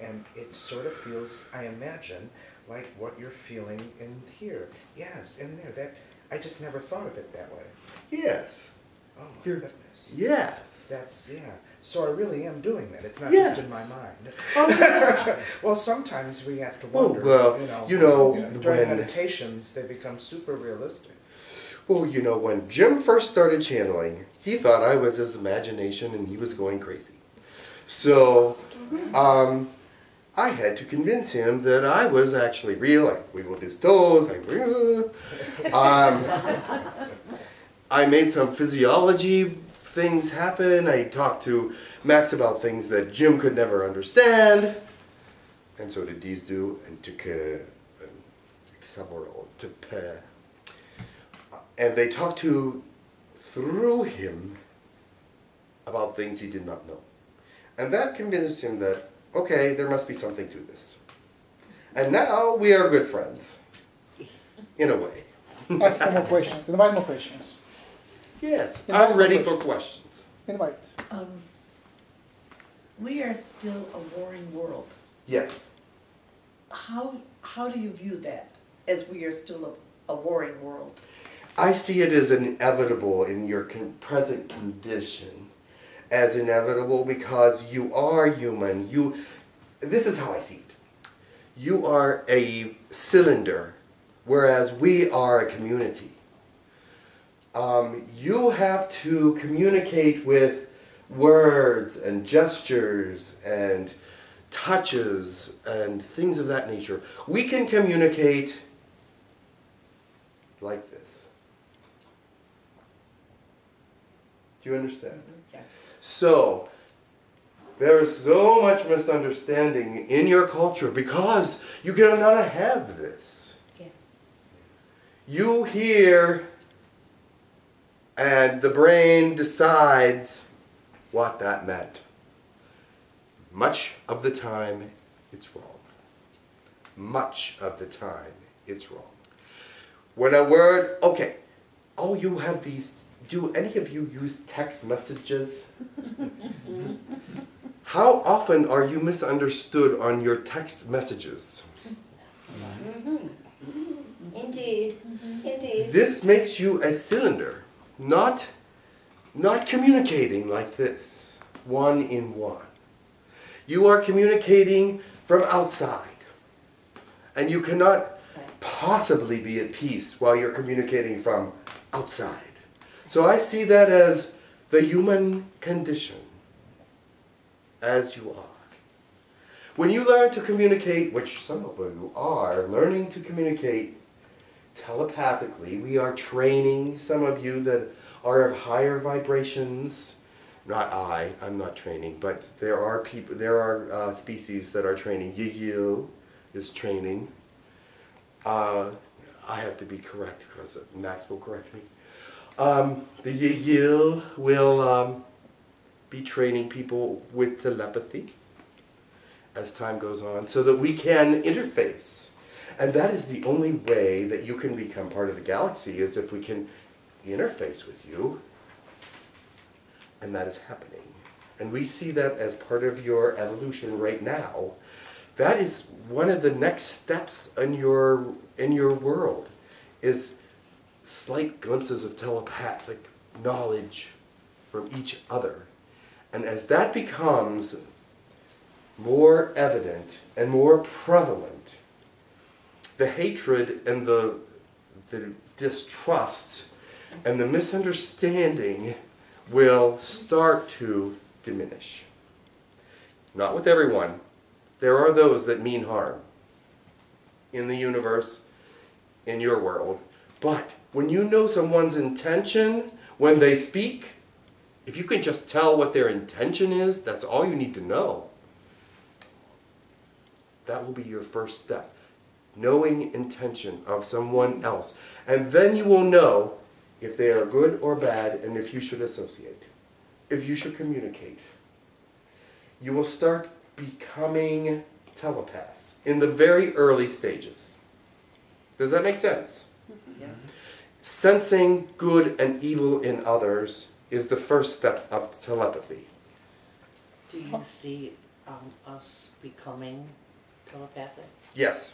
And it sort of feels, I imagine, like what you're feeling in here. Yes, in there. That I just never thought of it that way. Yes. Oh my You're- goodness. Yes. That's yeah. So I really am doing that. It's not Yes. just in my mind. Oh, yeah. well, sometimes we have to Well, wonder. well, you know, you know, during when- meditations, they become super realistic. Well, you know, when Jim first started channeling, he thought I was his imagination and he was going crazy. So, um, I had to convince him that I was actually real. I wiggled his toes. I, um, I made some physiology things happen. I talked to Max about things that Jim could never understand. And so did these do, and took several to pair and they talked to through him about things he did not know. And that convinced him that, okay, there must be something to this. And now we are good friends. In a way. Ask for more questions. Invite more questions. Yes, Invite I'm more ready for questions. questions. Invite. Um, we are still a warring world. Yes. How, how do you view that, as we are still a, a warring world? I see it as inevitable in your con- present condition, as inevitable because you are human. You, this is how I see it. You are a cylinder, whereas we are a community. Um, you have to communicate with words and gestures and touches and things of that nature. We can communicate like this. Do you understand? So, there is so much misunderstanding in your culture because you cannot have this. Yeah. You hear, and the brain decides what that meant. Much of the time, it's wrong. Much of the time, it's wrong. When a word, okay, oh, you have these, do any of you use text messages? How often are you misunderstood on your text messages? Mm-hmm. Indeed, indeed. This makes you a cylinder, not, not communicating like this, one in one. You are communicating from outside. And you cannot possibly be at peace while you're communicating from outside. So I see that as the human condition, as you are. When you learn to communicate, which some of you are, learning to communicate telepathically, we are training some of you that are of higher vibrations. Not I, I'm not training, but there are people, there are uh, species that are training. Yigyu is training. Uh, I have to be correct because Max will correct me. Um, the Yigyu will um, be training people with telepathy as time goes on so that we can interface. And that is the only way that you can become part of the galaxy is if we can interface with you. And that is happening. and we see that as part of your evolution right now, that is one of the next steps in your in your world is slight glimpses of telepathic knowledge from each other. And as that becomes more evident and more prevalent, the hatred and the, the distrust and the misunderstanding will start to diminish. Not with everyone. There are those that mean harm in the universe, in your world. But when you know someone's intention when they speak, if you can just tell what their intention is, that's all you need to know. That will be your first step. Knowing intention of someone else. And then you will know if they are good or bad and if you should associate, if you should communicate. You will start becoming telepaths in the very early stages. Does that make sense? Yes. Sensing good and evil in others is the first step of telepathy. Do you see um, us becoming telepathic? Yes.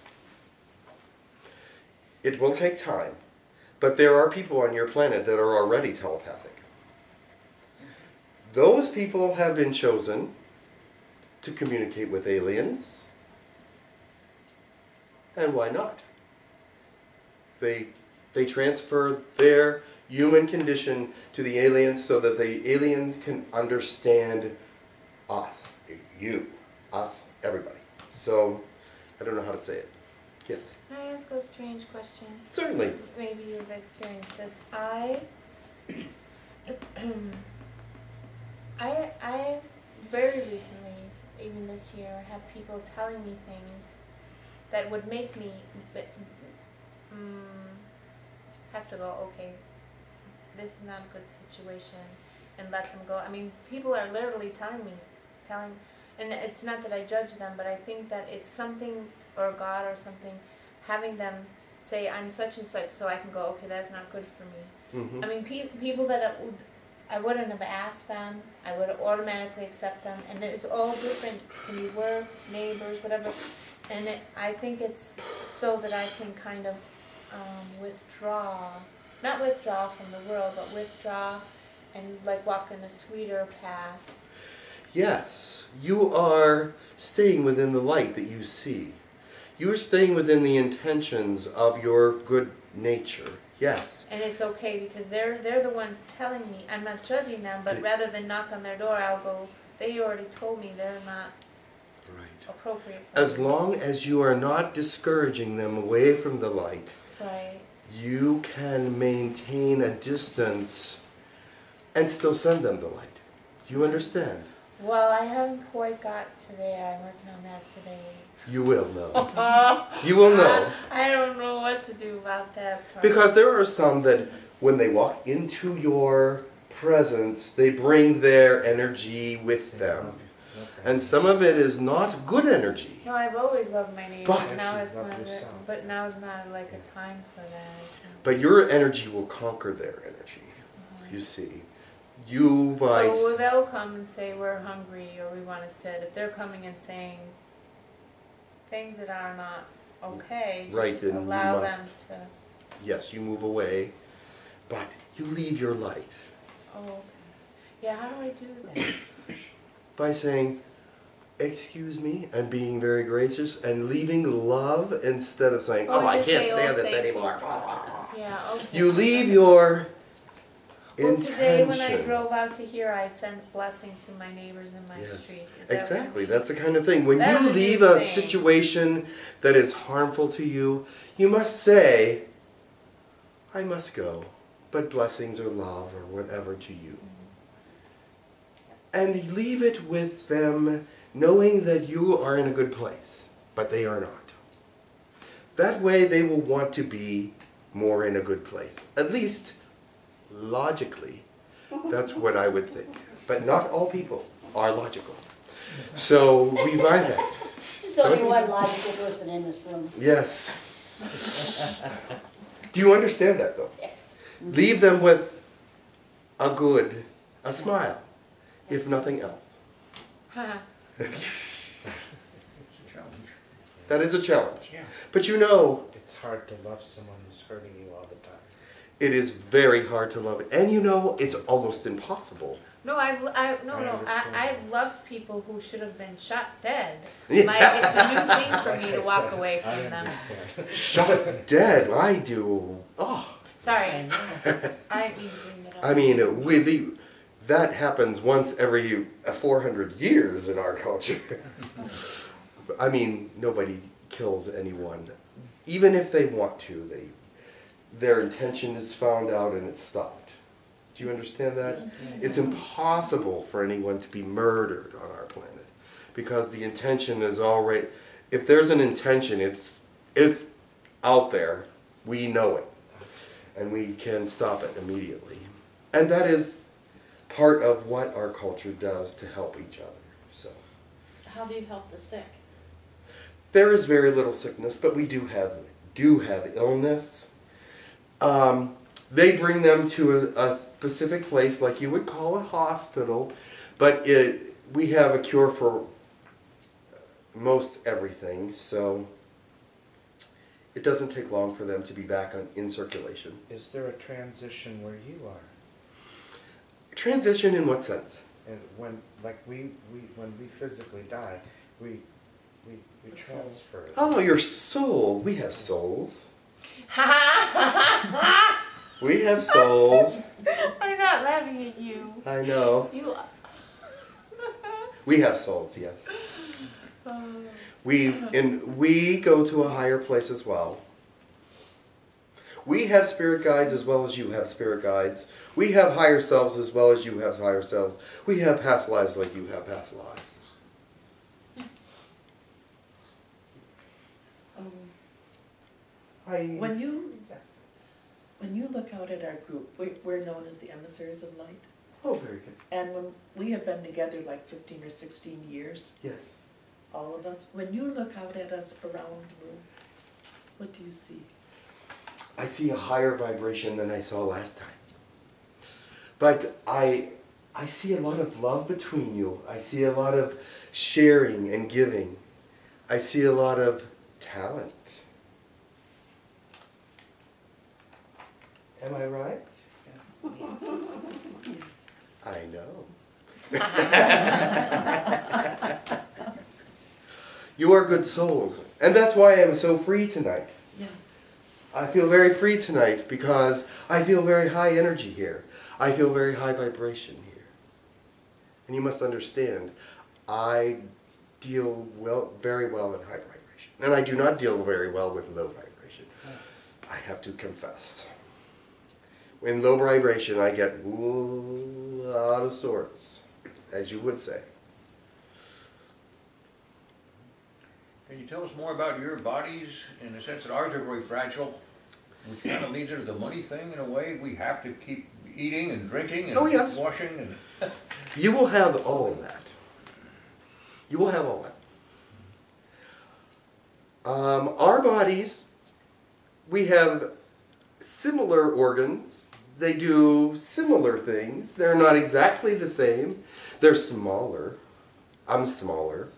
It will take time, but there are people on your planet that are already telepathic. Those people have been chosen to communicate with aliens. And why not? They, they transfer their human condition to the aliens so that the alien can understand us, you, us, everybody. So, I don't know how to say it. Yes, Can I ask a strange question? certainly. Maybe you've experienced this. I, I, I very recently, even this year, have people telling me things that would make me mm, have to go. Okay, this is not a good situation, and let them go. I mean, people are literally telling me, telling, and it's not that I judge them, but I think that it's something or God or something having them say I'm such and such, so I can go. Okay, that's not good for me. hmm I mean, pe- people that I, would, I wouldn't have asked them, I would automatically accept them, and it's all different. Can you work, neighbors, whatever, and it, I think it's so that I can kind of um, withdraw, not withdraw from the world, but withdraw and like walk in a sweeter path. Yes, you are staying within the light that you see. You are staying within the intentions of your good nature. Yes. And it's okay because they're they're the ones telling me. I'm not judging them, but They- rather than knock on their door, I'll go. They already told me they're not Right. appropriate. For As me. long as you are not discouraging them away from the light, Right. you can maintain a distance and still send them the light. Do you understand? Well, I haven't quite got to there. I'm working on that today. You will know. You will know. I don't know what to do about that. part. Because there are some that, when they walk into your presence, they bring their energy with them. And some of it is not good energy. No, I've always loved my neighbors. But- now Yes, it's not. yourself. But now it's not like a time for that. But your energy will conquer their energy. Mm-hmm. You see. You by. So they'll come and say we're hungry or we want to sit. If they're coming and saying things that are not okay, just Right, then you allow them must. to. yes, you move away, but you leave your light Oh, okay. Yeah, how do I do that? by saying, Excuse me, and being very gracious and leaving love instead of saying, Oh, Oh, I can't say, "Oh, stand this thank you." anymore. yeah, okay. You leave your Well, today when I drove out to here, I sent blessing to my neighbors in my Yes, street. Is that Exactly, that's the kind of thing. When That you leave a thing. situation that is harmful to you, you must say, I must go, but blessings or love or whatever to you. Mm-hmm. And leave it with them knowing that you are in a good place, but they are not. That way they will want to be more in a good place. At least logically, that's what I would think. But not all people are logical. So we find that. There's only one logical person in this room. Yes. Do you understand that though? Yes. Leave them with a good, a smile. if nothing else. Haha. It's a challenge. That is a challenge. Yeah. But you know, It's hard to love someone who's hurting you all the time. it is very hard to love. And you know, it's almost impossible. No, I've I, no I no. I, I've loved people who should have been shot dead. Yeah. Like it's a new thing for me Like to I walk said, away I from them. understand. Shot dead. I do. Oh. Sorry, I know. I didn't mean to bring that up. I mean, with the, that happens once every uh, 400 years in our culture. I mean, nobody kills anyone, even if they want to. They, their intention is found out and it's stopped. Do you understand that? It's impossible for anyone to be murdered on our planet because the intention is already. If there's an intention, it's it's out there. We know it, and we can stop it immediately. And that is part of what our culture does to help each other. So How do you help the sick? there is very little sickness, but we do have do have illness. Um, they bring them to a, a specific place, like you would call a hospital, but it we have a cure for most everything, so it doesn't take long for them to be back on, in circulation. Is there a transition where you are? Transition in what sense? And when, like we, we, when we physically die, we, we, we transfer. Oh, your soul. We have souls. Ha ha ha ha We have souls. I'm not laughing at you. I know. You. We have souls, yes. Oh. We and we go to a higher place as well. We have spirit guides as well as you have spirit guides. We have higher selves as well as you have higher selves. We have past lives like you have past lives. Um, I When you, when you look out at our group, we, we're known as the emissaries of light. Oh, very good. And when we have been together like fifteen or sixteen years, Yes. all of us, when you look out at us around the room, what do you see? I see a higher vibration than I saw last time. But I I see a lot of love between you. I see a lot of sharing and giving. I see a lot of talent. Am I right? Yes. Yes. I know. you are good souls. And that's why I'm so free tonight. I feel very free tonight because I feel very high energy here. I feel very high vibration here. And you must understand, I deal well, very well in high vibration. And I do not deal very well with low vibration. I have to confess. In low vibration, I get out of sorts, as you would say. Can you tell us more about your bodies in the sense that ours are very fragile? Which kind of leads into the money thing in a way. We have to keep eating and drinking and Oh, yes. washing and. You will have all of that. You will have all that. Um, our bodies, we have similar organs. They do similar things. They're not exactly the same. They're smaller. I'm smaller.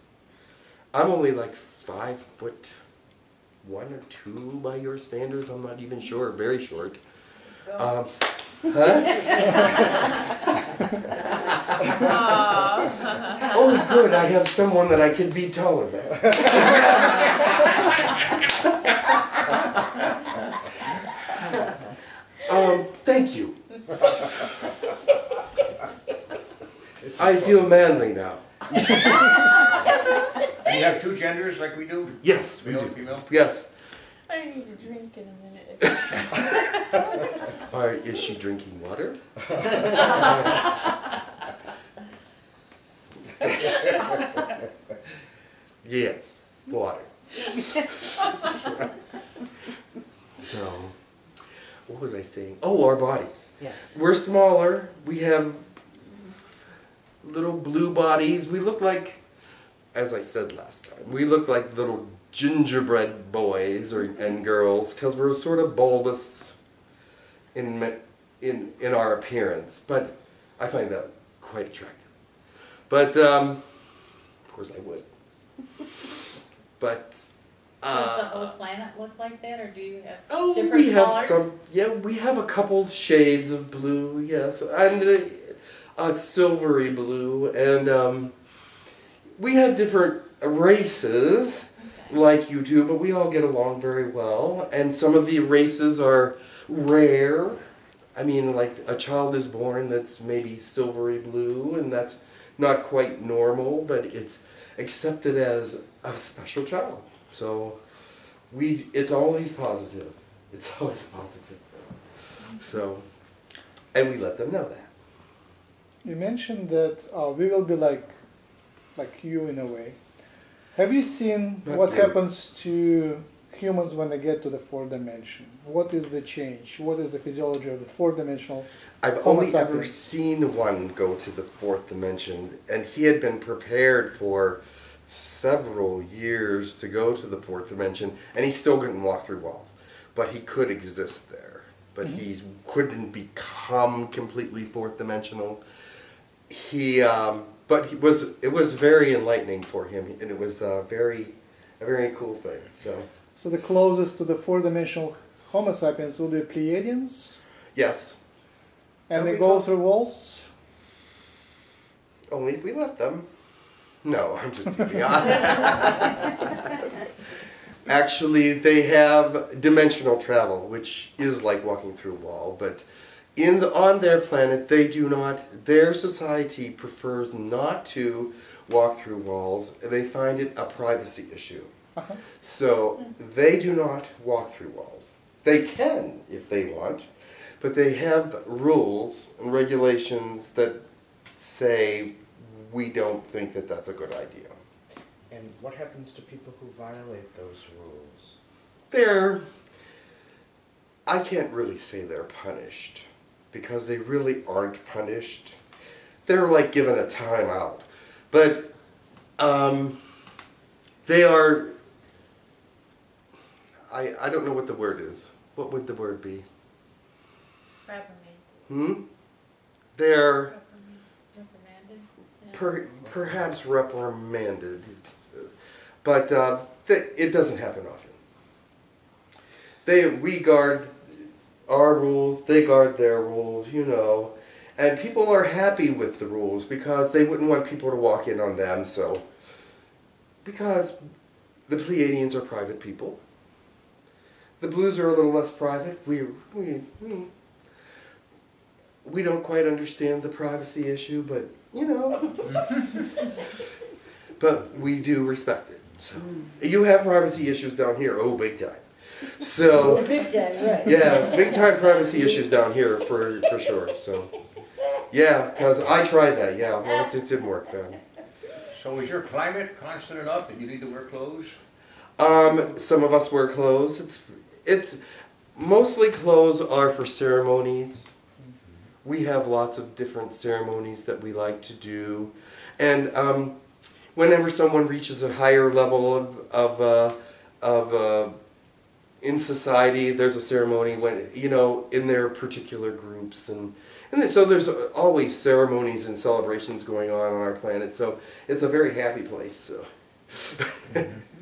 I'm only like five foot one or two by your standards. I'm not even sure. Very short. Um, huh? Oh, good. I have someone that I can be taller than. um, thank you. I feel manly now. And you have two genders like we do? Yes, we Male do. female? Yes. I need to drink in a minute. Are, is she drinking water? yes, water. so, what was I saying? Oh, our bodies. Yes. We're smaller. We have little blue bodies. We look like, as I said last time, we look like little gingerbread boys or and girls because we're sort of bulbous in in in our appearance. But I find that quite attractive. But um, of course I would. But Does the uh, whole planet look like that, or do you have oh, different we have colors? some. Yeah, we have a couple shades of blue. Yes, and a, a silvery blue, and um, we have different races Okay. like you do, but we all get along very well. And some of the races are rare. I mean, like a child is born that's maybe silvery blue, and that's not quite normal, but it's accepted as a special child. So we, it's always positive. It's always positive. So, and we let them know that. You mentioned that uh, we will be like, like you in a way. Have you seen Not what you. happens to humans when they get to the fourth dimension? What is the change? What is the physiology of the fourth dimensional? I've Homo only ever seen one go to the fourth dimension, and he had been prepared for several years to go to the fourth dimension, and he still couldn't walk through walls. But he could exist there. But he couldn't become completely fourth dimensional. He, um, but he was. It was very enlightening for him, and it was a very, a very cool thing. So So the closest to the four-dimensional Homo sapiens will be Pleiadians, yes, and they go through walls. only if we let them. No, I'm just teasing. Actually, they have dimensional travel, which is like walking through a wall, but in the, on their planet, they do not. Their society prefers not to walk through walls. They find it a privacy issue. Uh-huh. So they do not walk through walls. They can if they want, but they have rules and regulations that say we don't think that that's a good idea. And what happens to people who violate those rules? They're, I can't really say they're punished because they really aren't punished. They're like given a timeout, but um, they are. I I don't know what the word is. What would the word be? Reprimand. Hmm. They're Reprimanded. Per, perhaps reprimanded, uh, but uh, th- it doesn't happen often. They we guard our rules, they guard their rules, you know, and people are happy with the rules because they wouldn't want people to walk in on them. So, because the Pleiadians are private people, the Blues are a little less private. We we. we we don't quite understand the privacy issue, but you know. but we do respect it. So hmm. you have privacy issues down here, oh big time. So Big time, right. yeah, big time privacy issues down here for for sure. So yeah, because I tried that. Yeah, well, it, it didn't work then. So is your climate constant enough that you need to wear clothes? Um, some of us wear clothes. It's it's mostly clothes are for ceremonies. We have lots of different ceremonies that we like to do, and um, whenever someone reaches a higher level of of uh, of uh, in society, there's a ceremony when you know in their particular groups and. And so there's always ceremonies and celebrations going on on our planet, so it's a very happy place. So. Mm-hmm.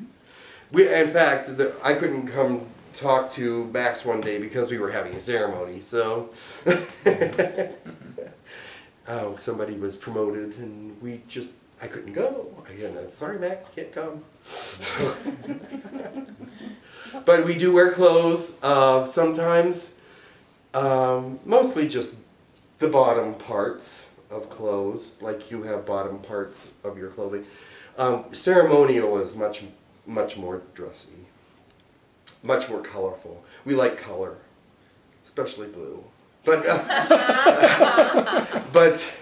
We, in fact, the, I couldn't come talk to Max one day because we were having a ceremony. So, mm-hmm. oh, somebody was promoted, and we just I couldn't go. Sorry, Max, can't come. but we do wear clothes uh, sometimes, um, mostly just the bottom parts of clothes, like you have bottom parts of your clothing. Um, ceremonial is much much more dressy, much more colorful. We like color, especially blue. But uh, but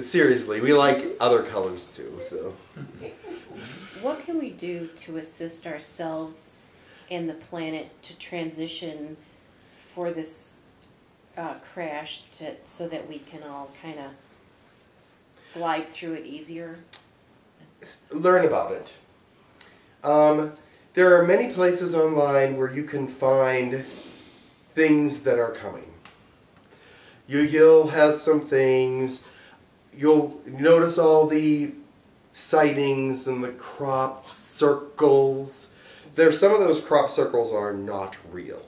seriously, we like other colors too. So What can we do to assist ourselves and the planet to transition for this uh, crash to, so that we can all kind of glide through it easier? learn about it. Um, there are many places online where you can find things that are coming. Yu-Gi-Oh has some things. You'll notice all the sightings and the crop circles. There, some of those crop circles are not real,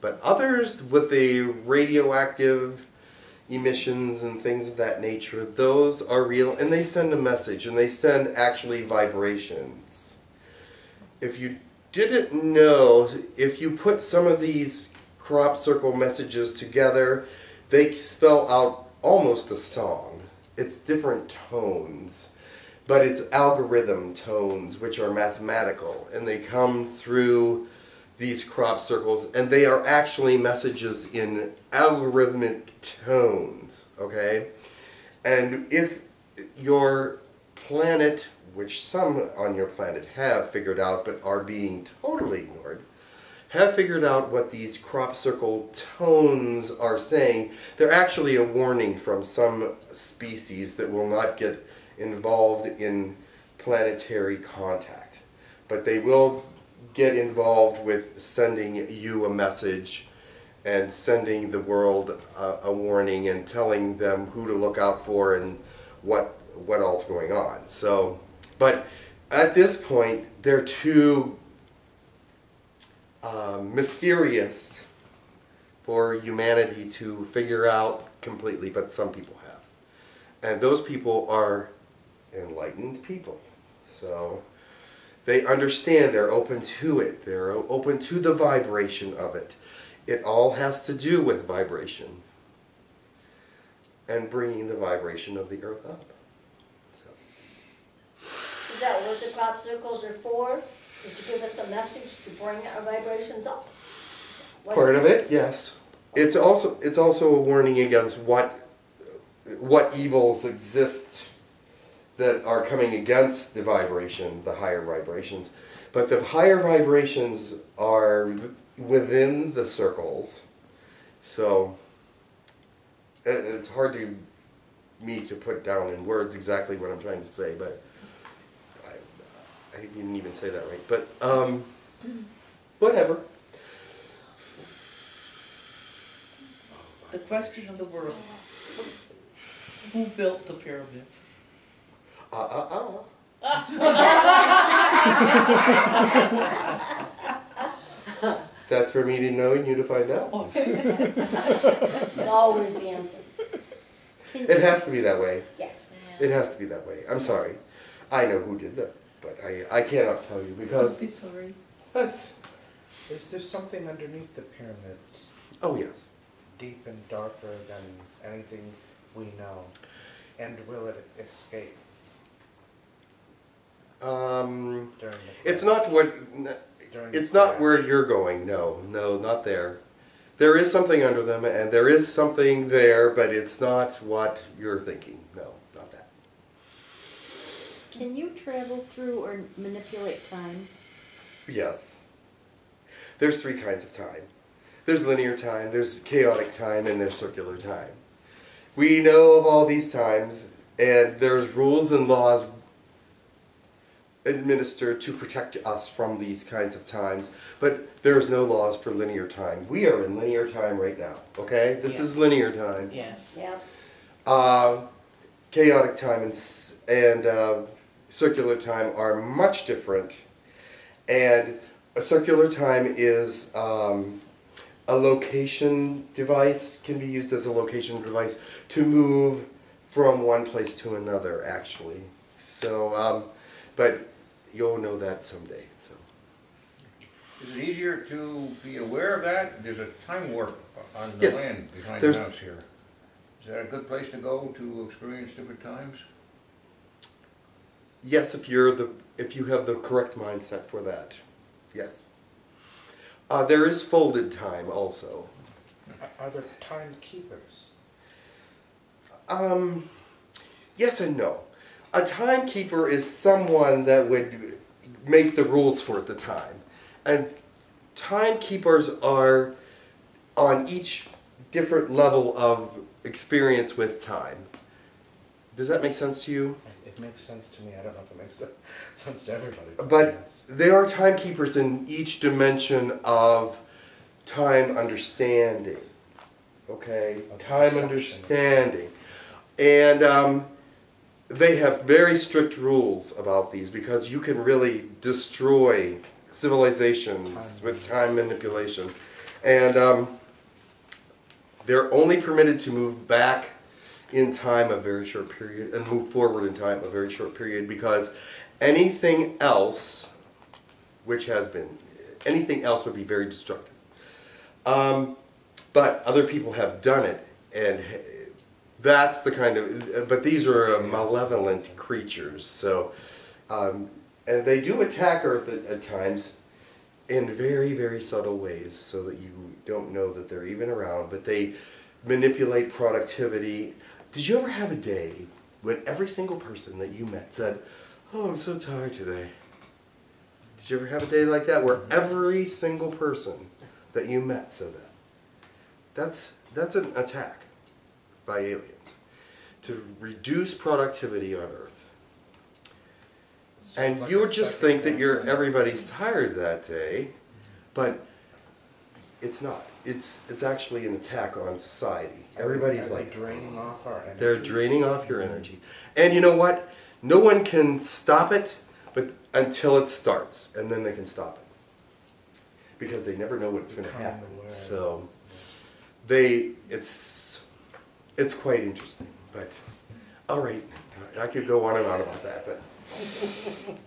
but others with the radioactive emissions and things of that nature, those are real, and they send a message, and they send actually vibrations. If you didn't know, if you put some of these crop circle messages together, they spell out almost a song. It's different tones, but it's algorithm tones, which are mathematical, and they come through these crop circles, and they are actually messages in algorithmic tones, okay? And if your planet, which some on your planet have figured out but are being totally ignored, have figured out what these crop circle tones are saying, they're actually a warning from some species that will not get involved in planetary contact. But they will get involved with sending you a message and sending the world a, a warning and telling them who to look out for and what what all's going on. So, but at this point, they're too uh, mysterious for humanity to figure out completely, but some people have. And those people are enlightened people. So they understand, they're open to it, they're open to the vibration of it. It all has to do with vibration and bringing the vibration of the earth up. So. Is that what the crop circles are for? Is to give us a message to bring our vibrations up? What Part of it, yes. It's also it's also a warning against what what evils exist that are coming against the vibration, the higher vibrations. But the higher vibrations are within the circles. So it's hard to me to put down in words exactly what I'm trying to say, but I, I didn't even say that right. But um, whatever. The question of the world. Who built the pyramids? Uh, uh, uh. That's for me to know and you to find out. It's always the answer. It has to be that way. Yes. It has to be that way. I'm sorry. I know who did that, but I, I cannot tell you because Be sorry. that's. Is there something underneath the pyramids, Oh, yes. deep and darker than anything we know? And will it escape Um, during it's not what. during It's not where you're going. No, no, not there. There is something under them, and there is something there, but it's not what you're thinking. No, not that. Can you travel through or manipulate time? Yes. There's three kinds of time. There's linear time, there's chaotic time, and there's circular time. We know of all these times, and there's rules and laws administered to protect us from these kinds of times, but there's no laws for linear time. We are in linear time right now, okay? This Yeah. is linear time. Yes. Yeah. Uh, chaotic time and, and uh, circular time are much different. And a circular time is um, a location device, can be used as a location device to move from one place to another, actually. So, um, but you'll know that someday. So. Is it easier to be aware of that? There's a time warp on the Yes. land behind the house here. Is that a good place to go to experience different times? Yes, if you're the if you have the correct mindset for that, yes. Uh, there is folded time also. Are- there timekeepers? Um, yes and no. A timekeeper is someone that would make the rules for the time, and timekeepers are on each different level of experience with time. Does that make sense to you? It- makes sense to me. I don't know if it makes sense to everybody. But yes. there are timekeepers in each dimension of time understanding. Okay? Time understanding. And um, they have very strict rules about these because you can really destroy civilizations with time manipulation. And um, they're only permitted to move back in time a very short period and move forward in time a very short period because anything else, which has been, anything else would be very destructive. Um, but other people have done it, and that's the kind of. But these are uh, malevolent creatures, so um, and they do attack Earth at, at times in very very subtle ways, so that you don't know that they're even around. But they manipulate productivity. Did you ever have a day when every single person that you met said, "Oh, I'm so tired today"? Did you ever have a day like that where every single person that you met said that? That's that's an attack by aliens to reduce productivity on Earth. And like you would just think that you're everybody's tired that day, but it's not. It's it's actually an attack on society. Everybody's like draining off our energy. they're draining off your energy. And you know what? No one can stop it, but until it starts, and then they can stop it. Because they never know what's going to happen. So they it's it's quite interesting. But all right, I could go on and on about that, but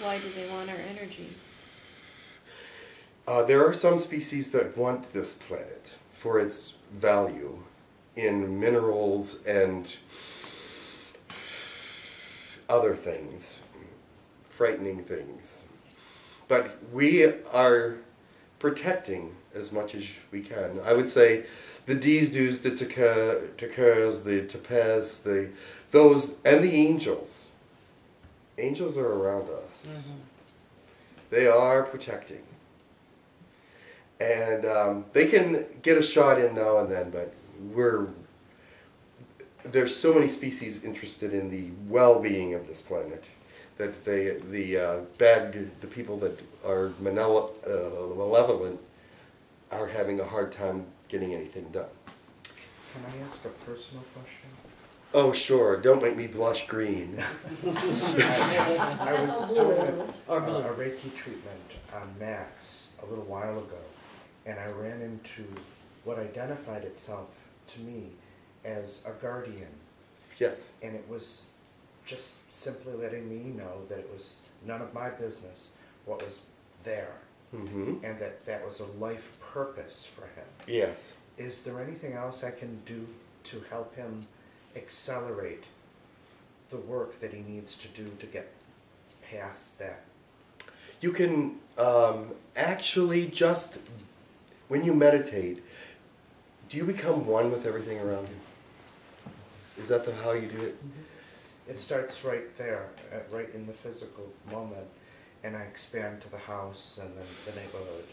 Why do they want our energy? Uh, there are some species that want this planet for its value in minerals and other things, frightening things. But we are protecting as much as we can. I would say the D's, Do's, the Takers, the Topaz, the those, and the angels. Angels are around us. Mm-hmm. They are protecting. And um, they can get a shot in now and then, but we're there's so many species interested in the well-being of this planet that they the uh, bad the people that are uh, malevolent are having a hard time getting anything done. Can I ask a personal question? Oh sure, don't make me blush green. I, was doing a, a Reiki treatment on Max a little while ago, and I ran into what identified itself to me as a guardian, yes. and it was just simply letting me know that it was none of my business what was there, Mm-hmm. and that that was a life purpose for him. Yes. Is there anything else I can do to help him accelerate the work that he needs to do to get past that? You can um, actually just, when you meditate, do you become one with everything around you? Is that the, how you do it? It starts right there, uh, right in the physical moment, and I expand to the house and then the neighborhood.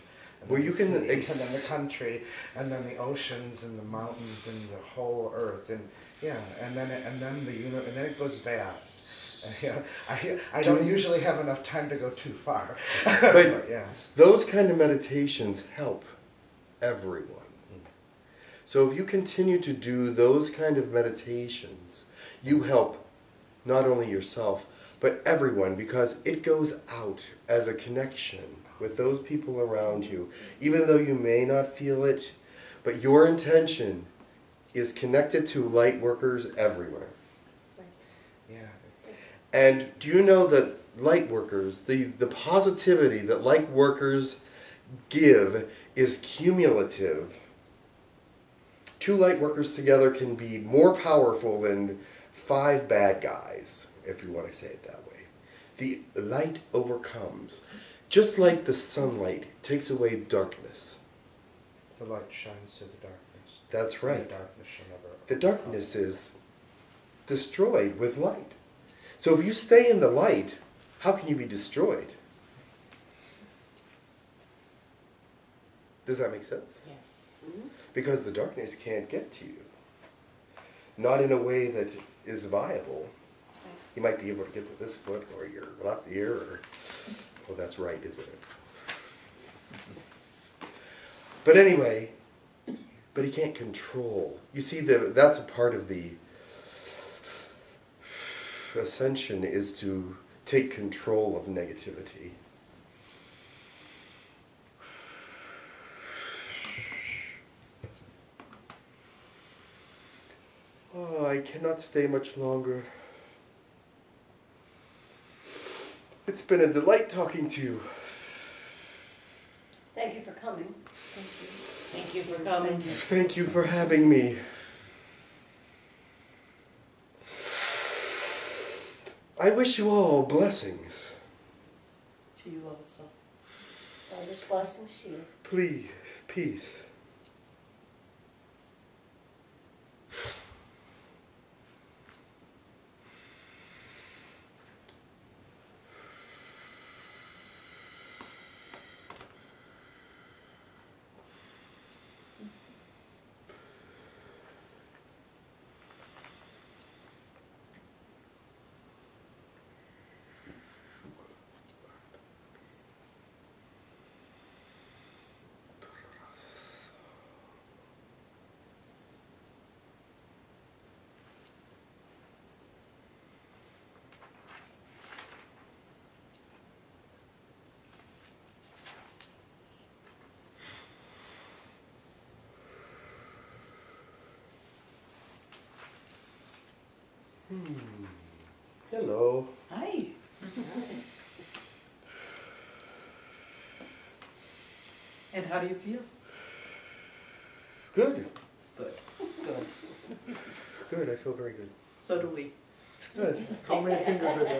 And Well, you can city, and then the country, and then the oceans and the mountains and the whole earth, and yeah, and then it, and then the uni- and then it goes vast. Yeah, I I don't Do- usually have enough time to go too far. But- yes. Those kind of meditations help everyone. So if you continue to do those kind of meditations, you help not only yourself, but everyone because it goes out as a connection with those people around you, even though you may not feel it, but your intention is connected to light workers everywhere. Yeah. And do you know that light workers, the, the positivity that light workers give is cumulative? Two light workers together can be more powerful than five bad guys, if you want to say it that way. The light overcomes. Just like the sunlight takes away darkness. The light shines through the darkness. That's right. The darkness shall never. The darkness is destroyed with light. So if you stay in the light, how can you be destroyed? Does that make sense? Yes. Mm-hmm. Because the darkness can't get to you. Not in a way that is viable. You might be able to get to this foot or your left ear or, well, that's right, isn't it? But anyway, but he can't control. You see, the, that's a part of the ascension is to take control of negativity. Oh, I cannot stay much longer. It's been a delight talking to you. Thank you for coming. Thank you for coming. Thank you for having me. I wish you all blessings. To you also. Father's blessings to you. Please, peace. Hmm. Hello. Hi. And how do you feel? Good. Good. Good. Good, I feel very good. So do we. Good. How many fingers did you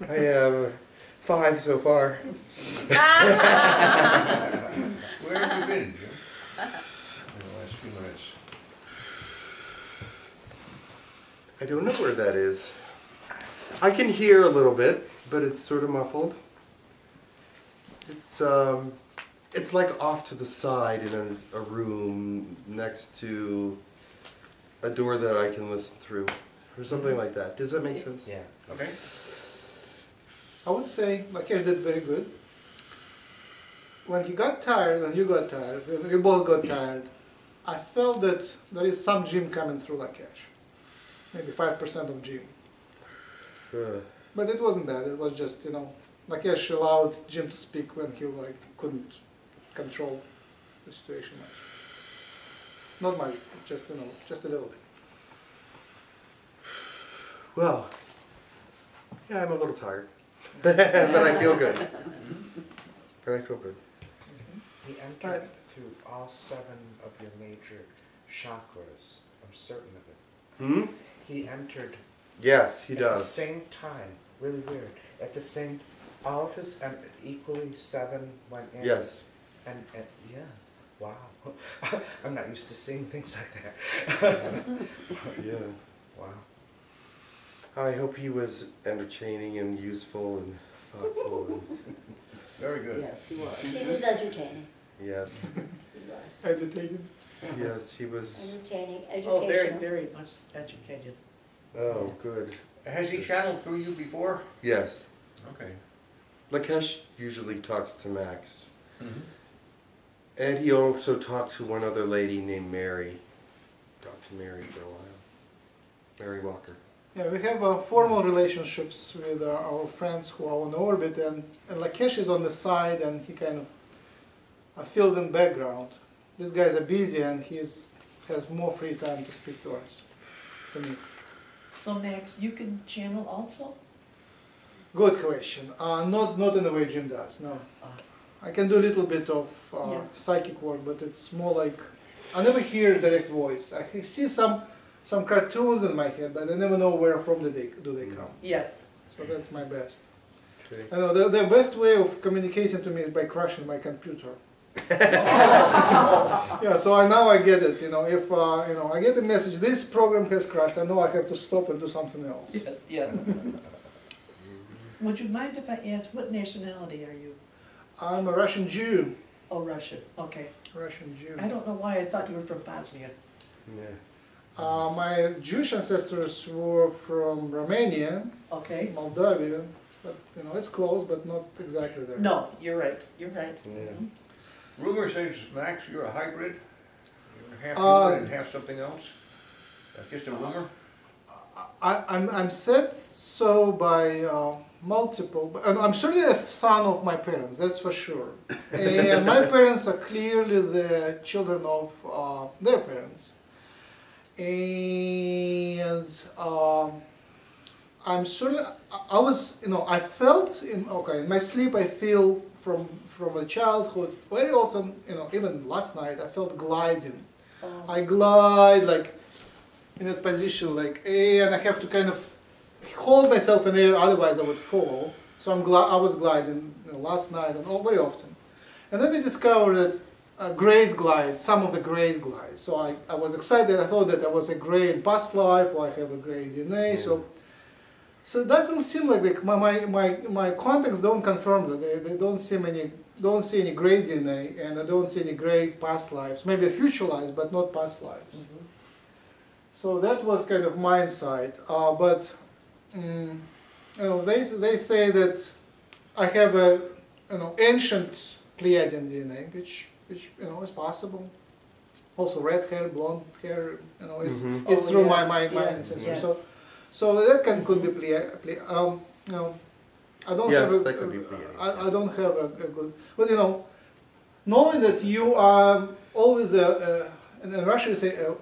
have? I have five so far. Where have you been, Jim? In the last few minutes. I don't know where that is. I can hear a little bit, but it's sort of muffled. It's um, it's like off to the side in a, a room next to a door that I can listen through, or something like that. Does that make sense? Yeah. Okay. I would say Lakesh did very good. When he got tired, when you got tired, when you both got tired, I felt that there is some Jim coming through Lakesh. Maybe 5% of Jim. Uh, But it wasn't that, it was just, you know, Lakesh allowed Jim to speak when he like couldn't control the situation much. Not much, just, you know, just a little bit. well, yeah, I'm a little tired, but I feel good. But I feel good. He entered through all seven of your major chakras. I'm certain of it. Hmm. He entered Yes, he at the does. same time. Really weird. At the same, all of his and equally seven went in. Yes. And, and yeah, wow. I'm not used to seeing things like that. Yeah. wow. I hope he was entertaining and useful and thoughtful. And, Very good. Yes, he was. He was entertaining. yes, He was. Agitated. Yes, he was. Entertaining, Oh, very, educational. very much educated. Oh, good. Has he channeled through you before? Yes. Okay. Lakesh usually talks to Max. Mhm. And he also talked to one other lady named Mary. Talked to Mary for a while. Mary Walker. Yeah, we have uh, formal relationships with uh, our friends who are on orbit, and, and Lakesh is on the side, and he kind of uh, fills in background. These guys are busy, and he has more free time to speak to us. To me. So Max, you can channel also? Good question. Uh, not not in the way Jim does. No, I can do a little bit of uh, Yes. psychic work, but it's more like I never hear direct voice. I see some some cartoons in my head, but I never know where from do they do they come. Yes. So that's my best. Okay. I know the, the best way of communicating to me is by crushing my computer. yeah, so I now I get it. You know, if uh, you know I get a message, this program has crashed. I know I have to stop and do something else. Yes, yes. Would you mind if I ask, what nationality are you? I'm a Russian Jew. Oh, Russian, okay. Russian Jew. I don't know why I thought you were from Bosnia. Yeah. Uh, my Jewish ancestors were from Romania, Okay? Moldavia, but you know it's close, but not exactly there. No, you're right, you're right. Yeah. Rumor says, Max, you're a hybrid. You're half Uh, human and half something else. That's just a rumor? I, I'm, I'm said so by uh, multiple, and I'm certainly a son of my parents, that's for sure. and my parents are clearly the children of uh, their parents. And um, I'm certainly, I- I was, you know, I felt in, okay, in my sleep I feel from, from a childhood, very often, you know, even last night, I felt gliding. I glide like in that position, like, eh, and I have to kind of hold myself in air, otherwise I would fall. So I'm gli- I was gliding you know, last night and all very often. And then I discovered that uh, grays glide, some of the grays glide. So I, I was excited. I thought that I was a gray in past life, or I have a gray DNA. So so it doesn't seem like the, my, my, my, my contacts don't confirm that. They, they don't seem any don't see any gray DNA, and I don't see any gray past lives. Maybe future lives, but not past lives. So that was kind of my insight. Uh, but mm, you know, they they say that I have a you know ancient Pleiadian DNA, which which you know is possible. Also, red hair, blonde hair, you know, is Mhm. is Oh, through my yes, my, my yes, ancestors. yes. So so that can could be Pleia, Pleia, um, you know, I don't Yes, have a, that could be Pleiadian. I, I don't have a, a good, but you know, knowing that you are always a, a in Russia we say a,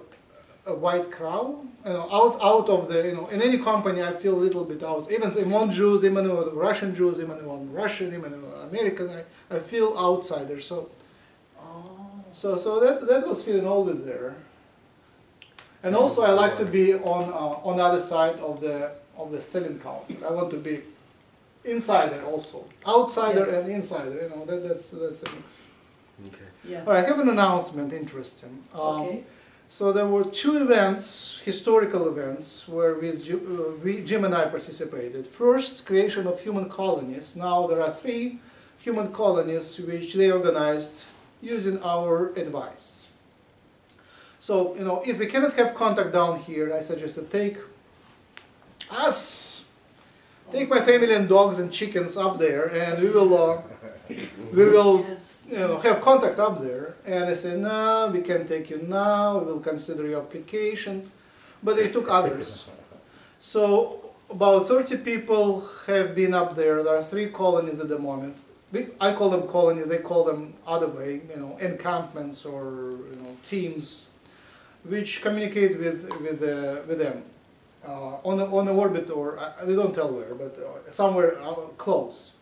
a white crow, you know, out out of the you know in any company I feel a little bit out. Even among Jews, even among Russian Jews, even among Russian, even among American, I, I feel outsider. So so so that that was feeling always there. And also I like to be on uh, on the other side of the of the selling counter. I want to be insider also, outsider Yes. and insider. You know that that's that's a mix. Okay. Yeah. All right, I have an announcement. Interesting. Um, Okay. So there were two events, historical events, where we, uh, we, Jim and I participated. First, creation of human colonies. Now there are three human colonies which they organized using our advice. So, you know, if we cannot have contact down here, I suggest to take us, take my family and dogs and chickens up there, and we will, uh, we will you know, have contact up there. And they say, no, we can't take you now, we will consider your application. But they took others. So about 30 people have been up there. There are three colonies at the moment. I call them colonies, they call them other way, you know, encampments or you know, teams, which communicate with, with, uh, with them. Uh, on, a, on an orbit or, they don't tell where, but uh, somewhere uh, close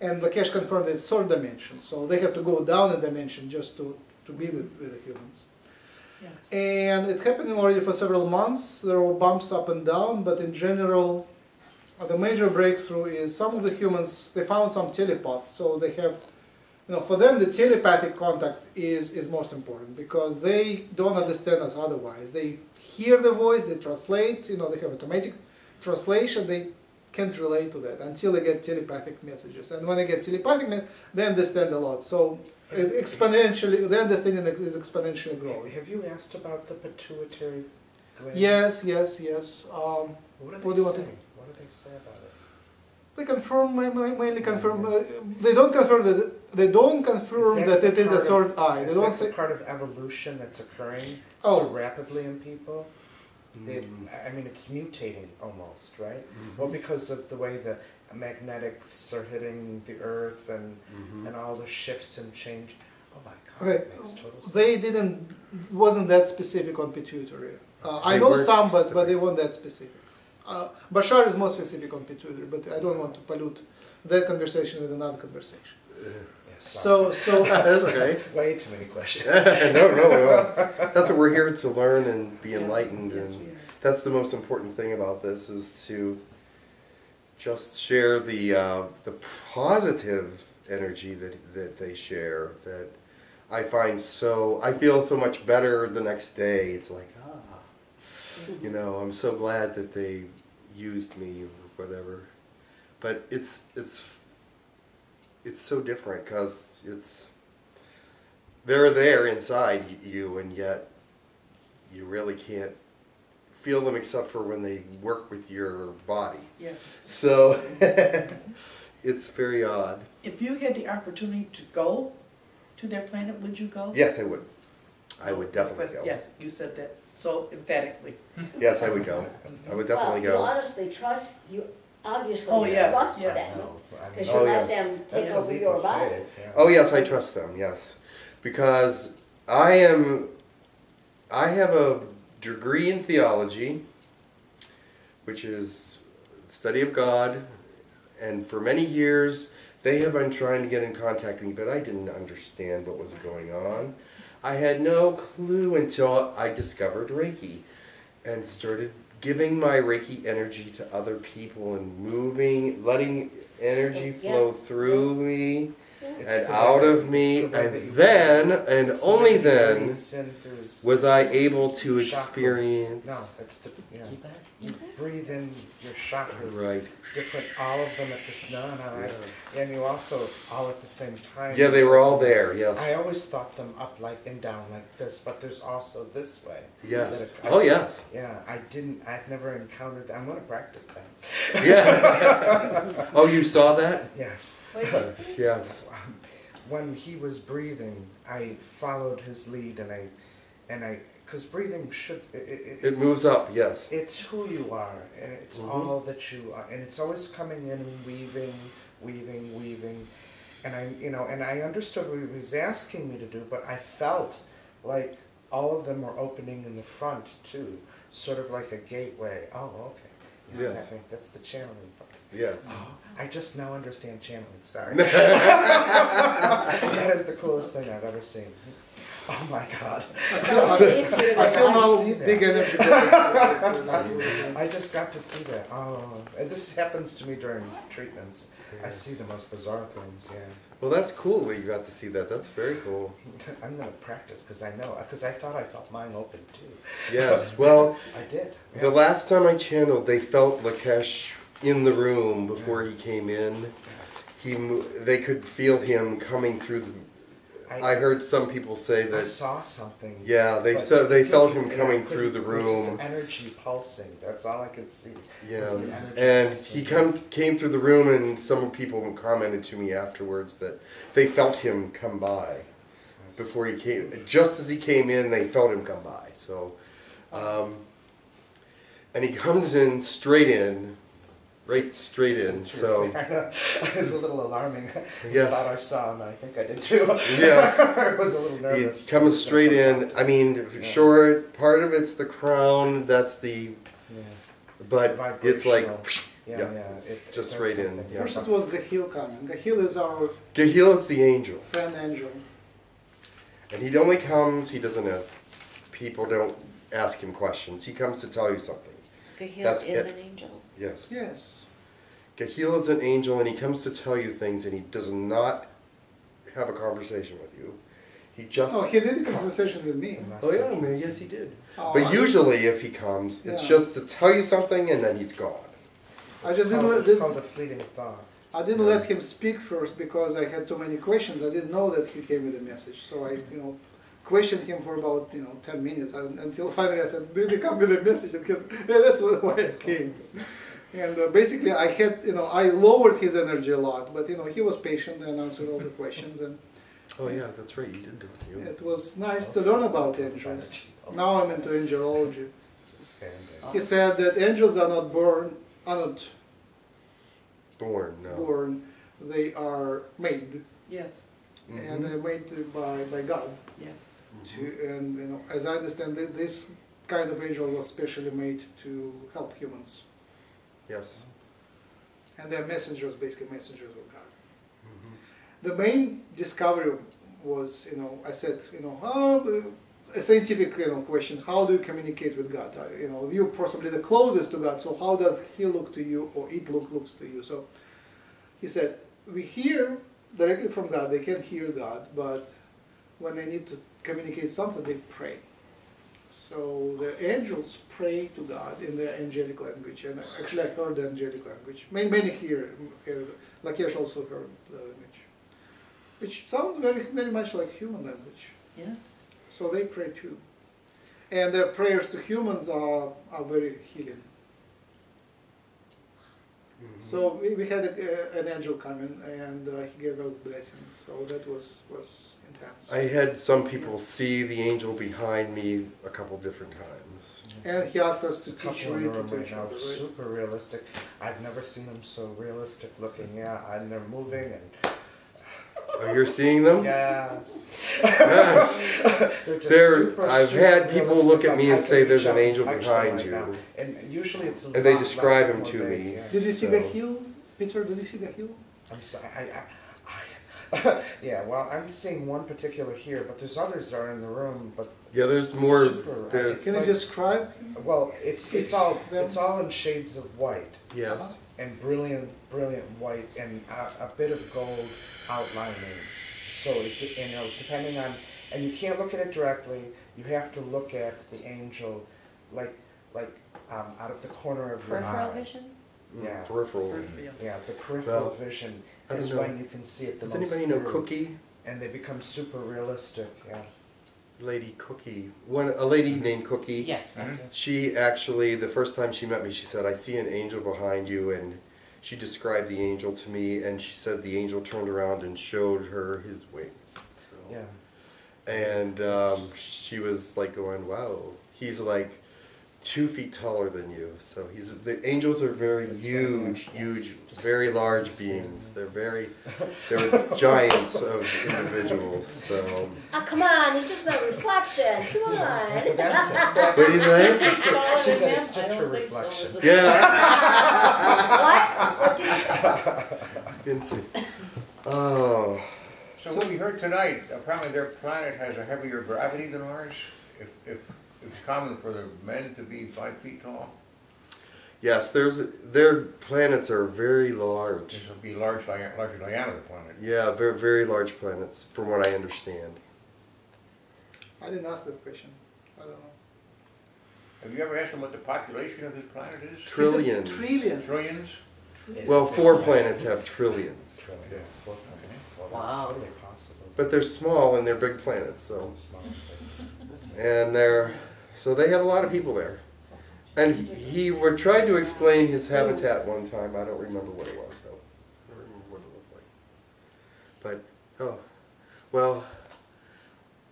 and Lakesh confirmed it's third dimension, so they have to go down a dimension just to, to be with, with the humans. Yes. And it happened already for several months. There were bumps up and down, but in general, the major breakthrough is some of the humans they found some telepaths, so they have, you know, for them the telepathic contact is is most important because they don't understand us otherwise. They hear the voice, they translate, you know, they have automatic translation. They can't relate to that until they get telepathic messages, and when they get telepathic, me- they understand a lot. So it exponentially, their understanding is exponentially growing. Have you asked about the pituitary gland? Yes, yes, yes. Um, What do What they do you want say? to- What do they say about it? They confirm, ma- ma- mainly confirm. Uh, they don't confirm that. They don't confirm that, the it is a part of- third eye. They Is don't that say. part of evolution that's occurring Oh. so rapidly in people? It, Mm. I mean, it's mutating almost, right? Mhm. Well, because of the way the magnetics are hitting the Earth and Mhm. and all the shifts and change. Oh my God, Okay, makes total sense. they didn't. Wasn't that specific on pituitary? Uh, I know some, but but they weren't that specific. Uh, Bashar is more specific on pituitary, but I don't want to pollute that conversation with another conversation. Yes, So so. That's okay. way too many questions. no, no, no. That's what we're here to learn and be enlightened, Yes, and we are. that's the most important thing about this is to just share the uh, the positive energy that that they share. That I find so I feel so much better the next day. It's like ah, you know, I'm so glad that they used me or whatever. But it's it's it's so different because it's they're there inside you and yet you really can't feel them except for when they work with your body Yes. so it's very odd If you had the opportunity to go to their planet, would you go? yes i would i would definitely go Yes, you said that So emphatically. Yes, I would go. I would definitely Well, you go. honestly trust, you obviously Oh, yes, trust yes. them, I mean, because Oh, you yes. let them take that's a over leap your of body. faith, yeah. Oh yes, I trust them. Yes, because I am. I have a degree in theology, which is study of God, and for many years they have been trying to get in contact with me, but I didn't understand what was going on. I had no clue until I discovered Reiki, and started giving my Reiki energy to other people and moving, letting energy Yeah. flow through me It's and the out way- of me, the and then, and it's the only that then, release in through s- was I able to chakras. experience. No, it's the, yeah. Keep that. You breathe in your chakras. Right. Different, all of them at the s- no, no, and you also all at the same time. Yeah, they were all there. Yes. I always thought them up like and down like this, but there's also this way. Yes. That I- Oh yes. Yeah, I didn't. I've never encountered. That. I'm gonna practice that. Yeah. oh, you saw that? Yes. What did? Yes. When he was breathing, I followed his lead, and I, and I, because breathing should. It, it, It moves up. Yes. It's who you are, and it's Mhm. all that you are, and it's always coming in and weaving, weaving, weaving, and I, you know, and I understood what he was asking me to do, but I felt like all of them were opening in the front too, sort of like a gateway. Oh, okay. Yeah, Yes. that- that's the channeling part. Yes. Oh, I just now understand channeling. Sorry. that is the coolest thing I've ever seen. Oh my god. Well, see if you I feel I now big energy. I just got to see that. Oh, and this happens to me during treatments. I see the most bizarre things. Yeah, Well, that's cool that you got to see that. That's very cool. I'm gonna practice because I know because I thought I felt mine open too. Yes. Well, I did. the last time I channeled, they felt Lakesh in the room before he came in. He, they could feel him coming through the. I heard some people say I that. saw something. Yeah, they saw, they felt him coming I through the couldn't- it was room. energy pulsing. That's all I could see. Yeah, was the energy and pulsing. he come, came through the room, and some people commented to me afterwards that they felt him come by before he came. Just as he came in, they felt him come by. So, um, and he comes in straight in, right straight in. So, it was a little alarming. I Yes. thought I saw him. and I think I did too. Yeah. I was a little he nervous. comes straight in. I mean, sure, part of it's the crown. That's the, Yeah. but it's like. Vibrational. Yeah, Yeah, yeah. it's it- just it right in, something. yeah. First it was Gahil coming. Gahil is our Gahil is the angel. friend angel. And he only comes, he doesn't ask, people don't ask him questions. He comes to tell you something. Gahil That's is it. an angel. Yes. Yes. Gahil is an angel and he comes to tell you things and he does not have a conversation with you. He just. Oh, he did a conversation with me. Oh, yeah, I mean, yes, he did. Oh, But I- usually, if he comes, it's Yeah. just to tell you something and then he's gone. I just It's didn't let, it's didn't, called a fleeting thought. I didn't let him speak first because I had too many questions. I didn't know that he came with a message. So I, you know, questioned him for about, you know, 10 minutes until finally I said, did he come with a message? And he said, yeah, that's why I came. And uh, basically I had, you know, I lowered his energy a lot, but, you know, he was patient and answered all the questions. And Oh, yeah, that's right, you did do it. You- it was nice to learn about angels. Now I'm into angelology. He said that angels are not born, are not Born, no. born, they are made. Yes, Mhm. and they're made by, by God. yes. To, and you know, as I understand it, this kind of angel was specially made to help humans, Yes. and they're messengers, basically messengers of God. Mhm. The main discovery was, you know, I said, you know, how, a scientific, you know, question: How do you communicate with God? Uh, you know, you're possibly the closest to God, so how does He look to you, or it look looks to you? So he said, we hear directly from God. They can hear God, but when they need to communicate something, they pray. So the angels pray to God in their angelic language, and actually I heard the angelic language. Many, many here, hear, Lakesh also heard the language, which sounds very, very much like human language. Yes. So they pray too, and their prayers to humans are are very healing. Mhm. So we, we had a, an angel come in, and uh, he gave us blessings. So that was was intense. I had some people see the angel behind me a couple different times. and he asked us to a couple teach in Ray to room right teach now, other, right? super realistic. I've never seen them so realistic looking. Yeah, and they're moving and Oh, you're seeing them? yes. Yes. They're just There, super, I've super had people look at me and say there's an angel behind them you. now. And usually it's a And they describe him to me. yeah. Did you see So- Gahil, Peter? Did you see Gahil? I'm sorry. I, I, I, yeah, well, I'm seeing one particular here, but there's others that are in the room. But Yeah, there's more. Super. There's Can you like- describe? well, it's it's all Them? it's all in shades of white yes. and brilliant, brilliant white and a, a bit of gold outlining. So it, you know, depending on, and you can't look at it directly. You have to look at the angel, like like um, out of the corner of your Peripheral eye. vision? Yeah. Peripheral. Vision. Yeah, the peripheral Well, vision I don't is know. when you can see it the Does most anybody know clearly. Cookie? And they become super realistic. Yeah. Lady Cookie. One a lady named Cookie. Yes, I do. She actually, the first time she met me, she said, I see an angel behind you. And she described the angel to me. And she said the angel turned around and showed her his wings. So. Yeah. And um, she was like going, wow. He's like two feet taller than you. So he's the angels are very That's huge, large, yeah. huge, Just very large beings. They're very, they're giants of individuals. So Oh, come on, it's just my reflection, come on. That's. That's what do you say? That's it. Smaller She said it's I just don't her think so. reflection. Yeah. What? What did you say? Insane. Oh. So what we heard tonight, apparently their planet has a heavier gravity than ours. If, if it's common for the men to be five feet tall, Yes, there's their planets are very large. this would be large, dia- larger diameter planet. Yeah, very very large planets, from what I understand. I didn't ask that question. I don't know. Have you ever asked them what the population of this planet is? Trillions. Trillions. Trillions? Well, four planets have trillions, Yes. Well, well, Wow. that's totally possible. but they're small and they're big planets. So Small and they're so they have a lot of people there. And he, he were tried to explain his habitat one time. I don't remember what it was though. I don't remember what it looked like. But oh, well,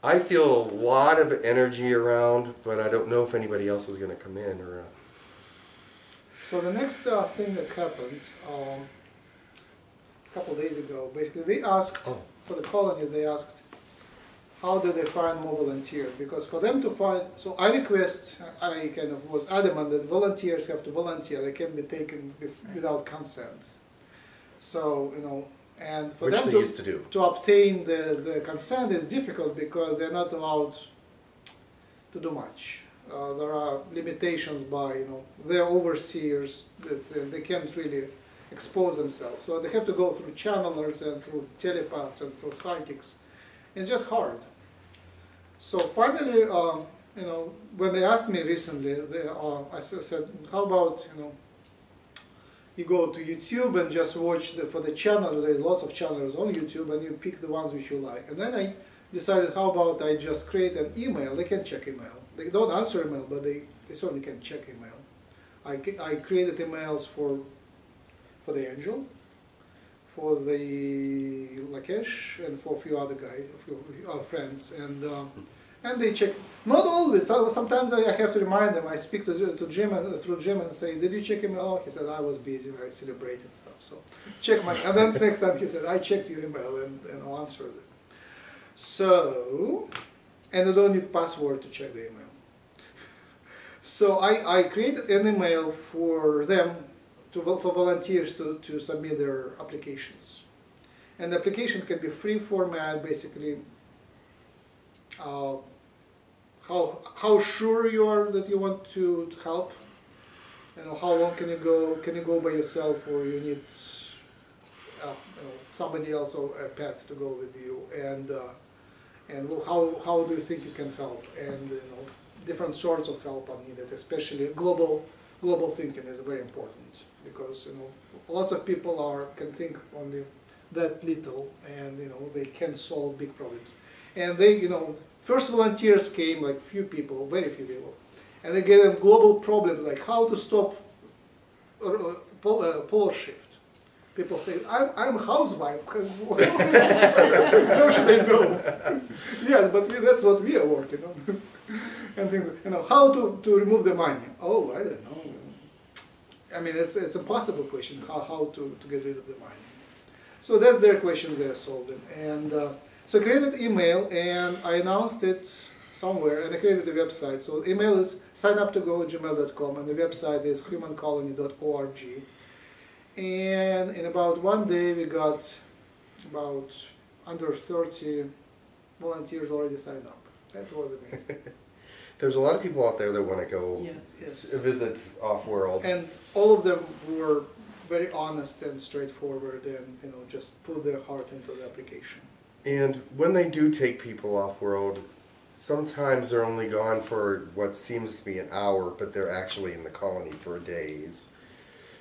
I feel a lot of energy around, but I don't know if anybody else is going to come in or. Uh, So the next uh, thing that happened um, a couple of days ago, basically they asked Oh. for the colonies. They asked how do they find more volunteers? Because for them to find, so I request, I kind of was adamant that volunteers have to volunteer. They can be taken bef- without consent. So you know, and for which them they to used to do. to obtain the, the consent is difficult because they're not allowed to do much. Uh, there are limitations by, you know, their overseers that uh, they can't really expose themselves. So they have to go through channelers and through telepaths and through psychics. It's just hard. So finally, um, you know, when they asked me recently, they, uh, I said, how about, you know, you go to YouTube and just watch the, for the channel. There's lots of channels on YouTube, and you pick the ones which you like. And then I decided, how about I just create an email? They can check email. They don't answer email, but they, they certainly can check email. I, I created emails for for the angel, for the Lakesh, and for a few other guys, a few uh, friends, and um, and they check. Not always. Sometimes I have to remind them. I speak to to Jim and through Jim and say, "Did you check email?" Oh, he said, "I was busy. I celebrated stuff." So check my. And then next time he said, "I checked your email and and I'll it." So, and I don't need password to check the email. So I, I created an email for them, to, for volunteers to, to submit their applications. And the application can be free format, basically, uh, how, how sure you are that you want to, help. You know, how long can you go, can you go by yourself or you need uh, you know, somebody else or a pet to go with you and uh, and how, how do you think you can help and you know different sorts of help are needed especially global global thinking is very important because you know lots of people are can think only that little and you know they can solve big problems and they you know first volunteers came like few people very few people and they gave them global problems like how to stop polar shift people say, I'm, I'm housewife. How should I know? yes, but we, that's what we are working on. and things, you know, how to, to remove the money? Oh, I don't know. I mean, it's, it's a possible question, how, how to, to get rid of the money. So that's their questions they're solving. And uh, so I created email and I announced it somewhere and I created a website. So email is signuptogo@gmail.com and the website is humancolony.org. And in about one day we got about under 30 volunteers already signed up. That was amazing. There's a lot of people out there that want to go Yes. Yes. visit off-world. And all of them were very honest and straightforward and, you know, just put their heart into the application. And when they do take people off-world, sometimes they're only gone for what seems to be an hour, but they're actually in the colony for days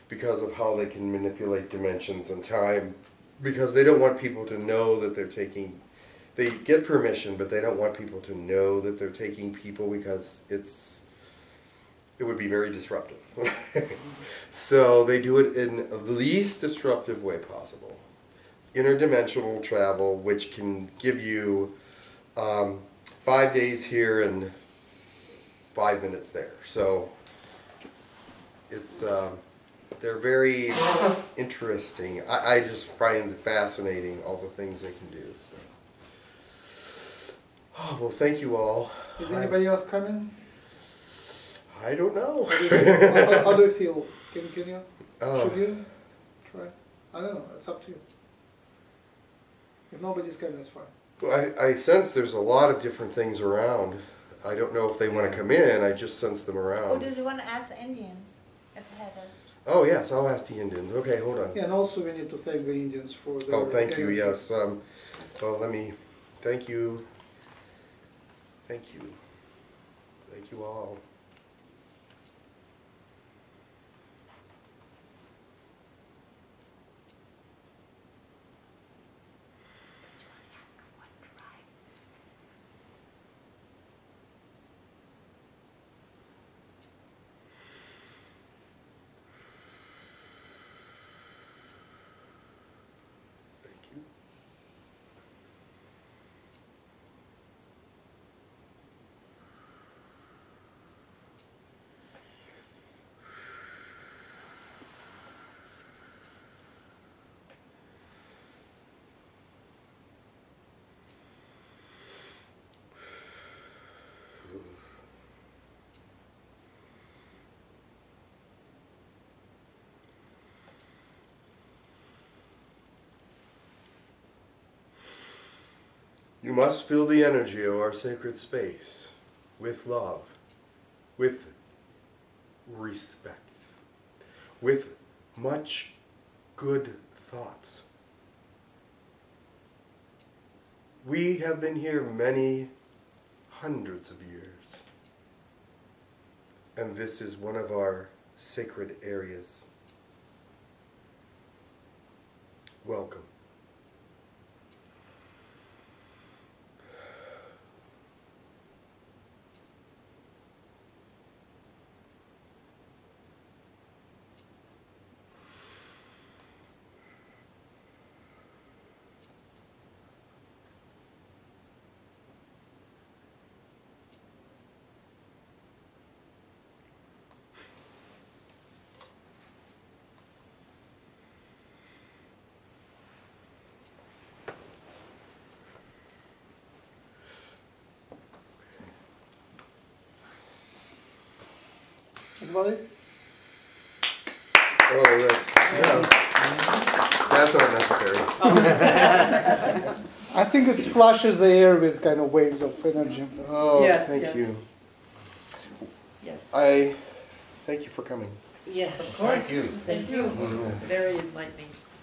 because of how they can manipulate dimensions and time. Because they don't want people to know that they're taking. They get permission, but they don't want people to know that they're taking people because it's. It would be very disruptive. so they do it in the least disruptive way possible interdimensional travel, which can give you um, five days here and five minutes there. So it's um, they're very interesting. I, I just find it fascinating all the things they can do. So. Oh, well, thank you all. Is anybody else coming? I, I don't know. How do you feel? how, how do you feel? Can, can you? Oh. Should you try? I don't know. It's up to you. If nobody's coming, that's fine. Well, I, I sense there's a lot of different things around. I don't know if they want to come in. I just sense them Or around. did you want to ask the Indians if they had a Oh yes, I'll ask the Indians. Okay, hold on. Yeah, and also we need to thank the Indians for their. Oh, thank you. Yes. Um, well, let me. Thank you. Thank you. Thank you all. Thank you. You must fill the energy of our sacred space with love, with respect, with much good thoughts. We have been here many hundreds of years, and this is one of our sacred areas. Welcome. That's about? Oh, that's, no. That's not necessary. I think it flushes the air with kind of waves of energy. Oh, Yes, thank yes. you. Yes. I thank you for coming. Yes. of course. Thank you. Thank you. Mm-hmm. Very enlightening. Whew.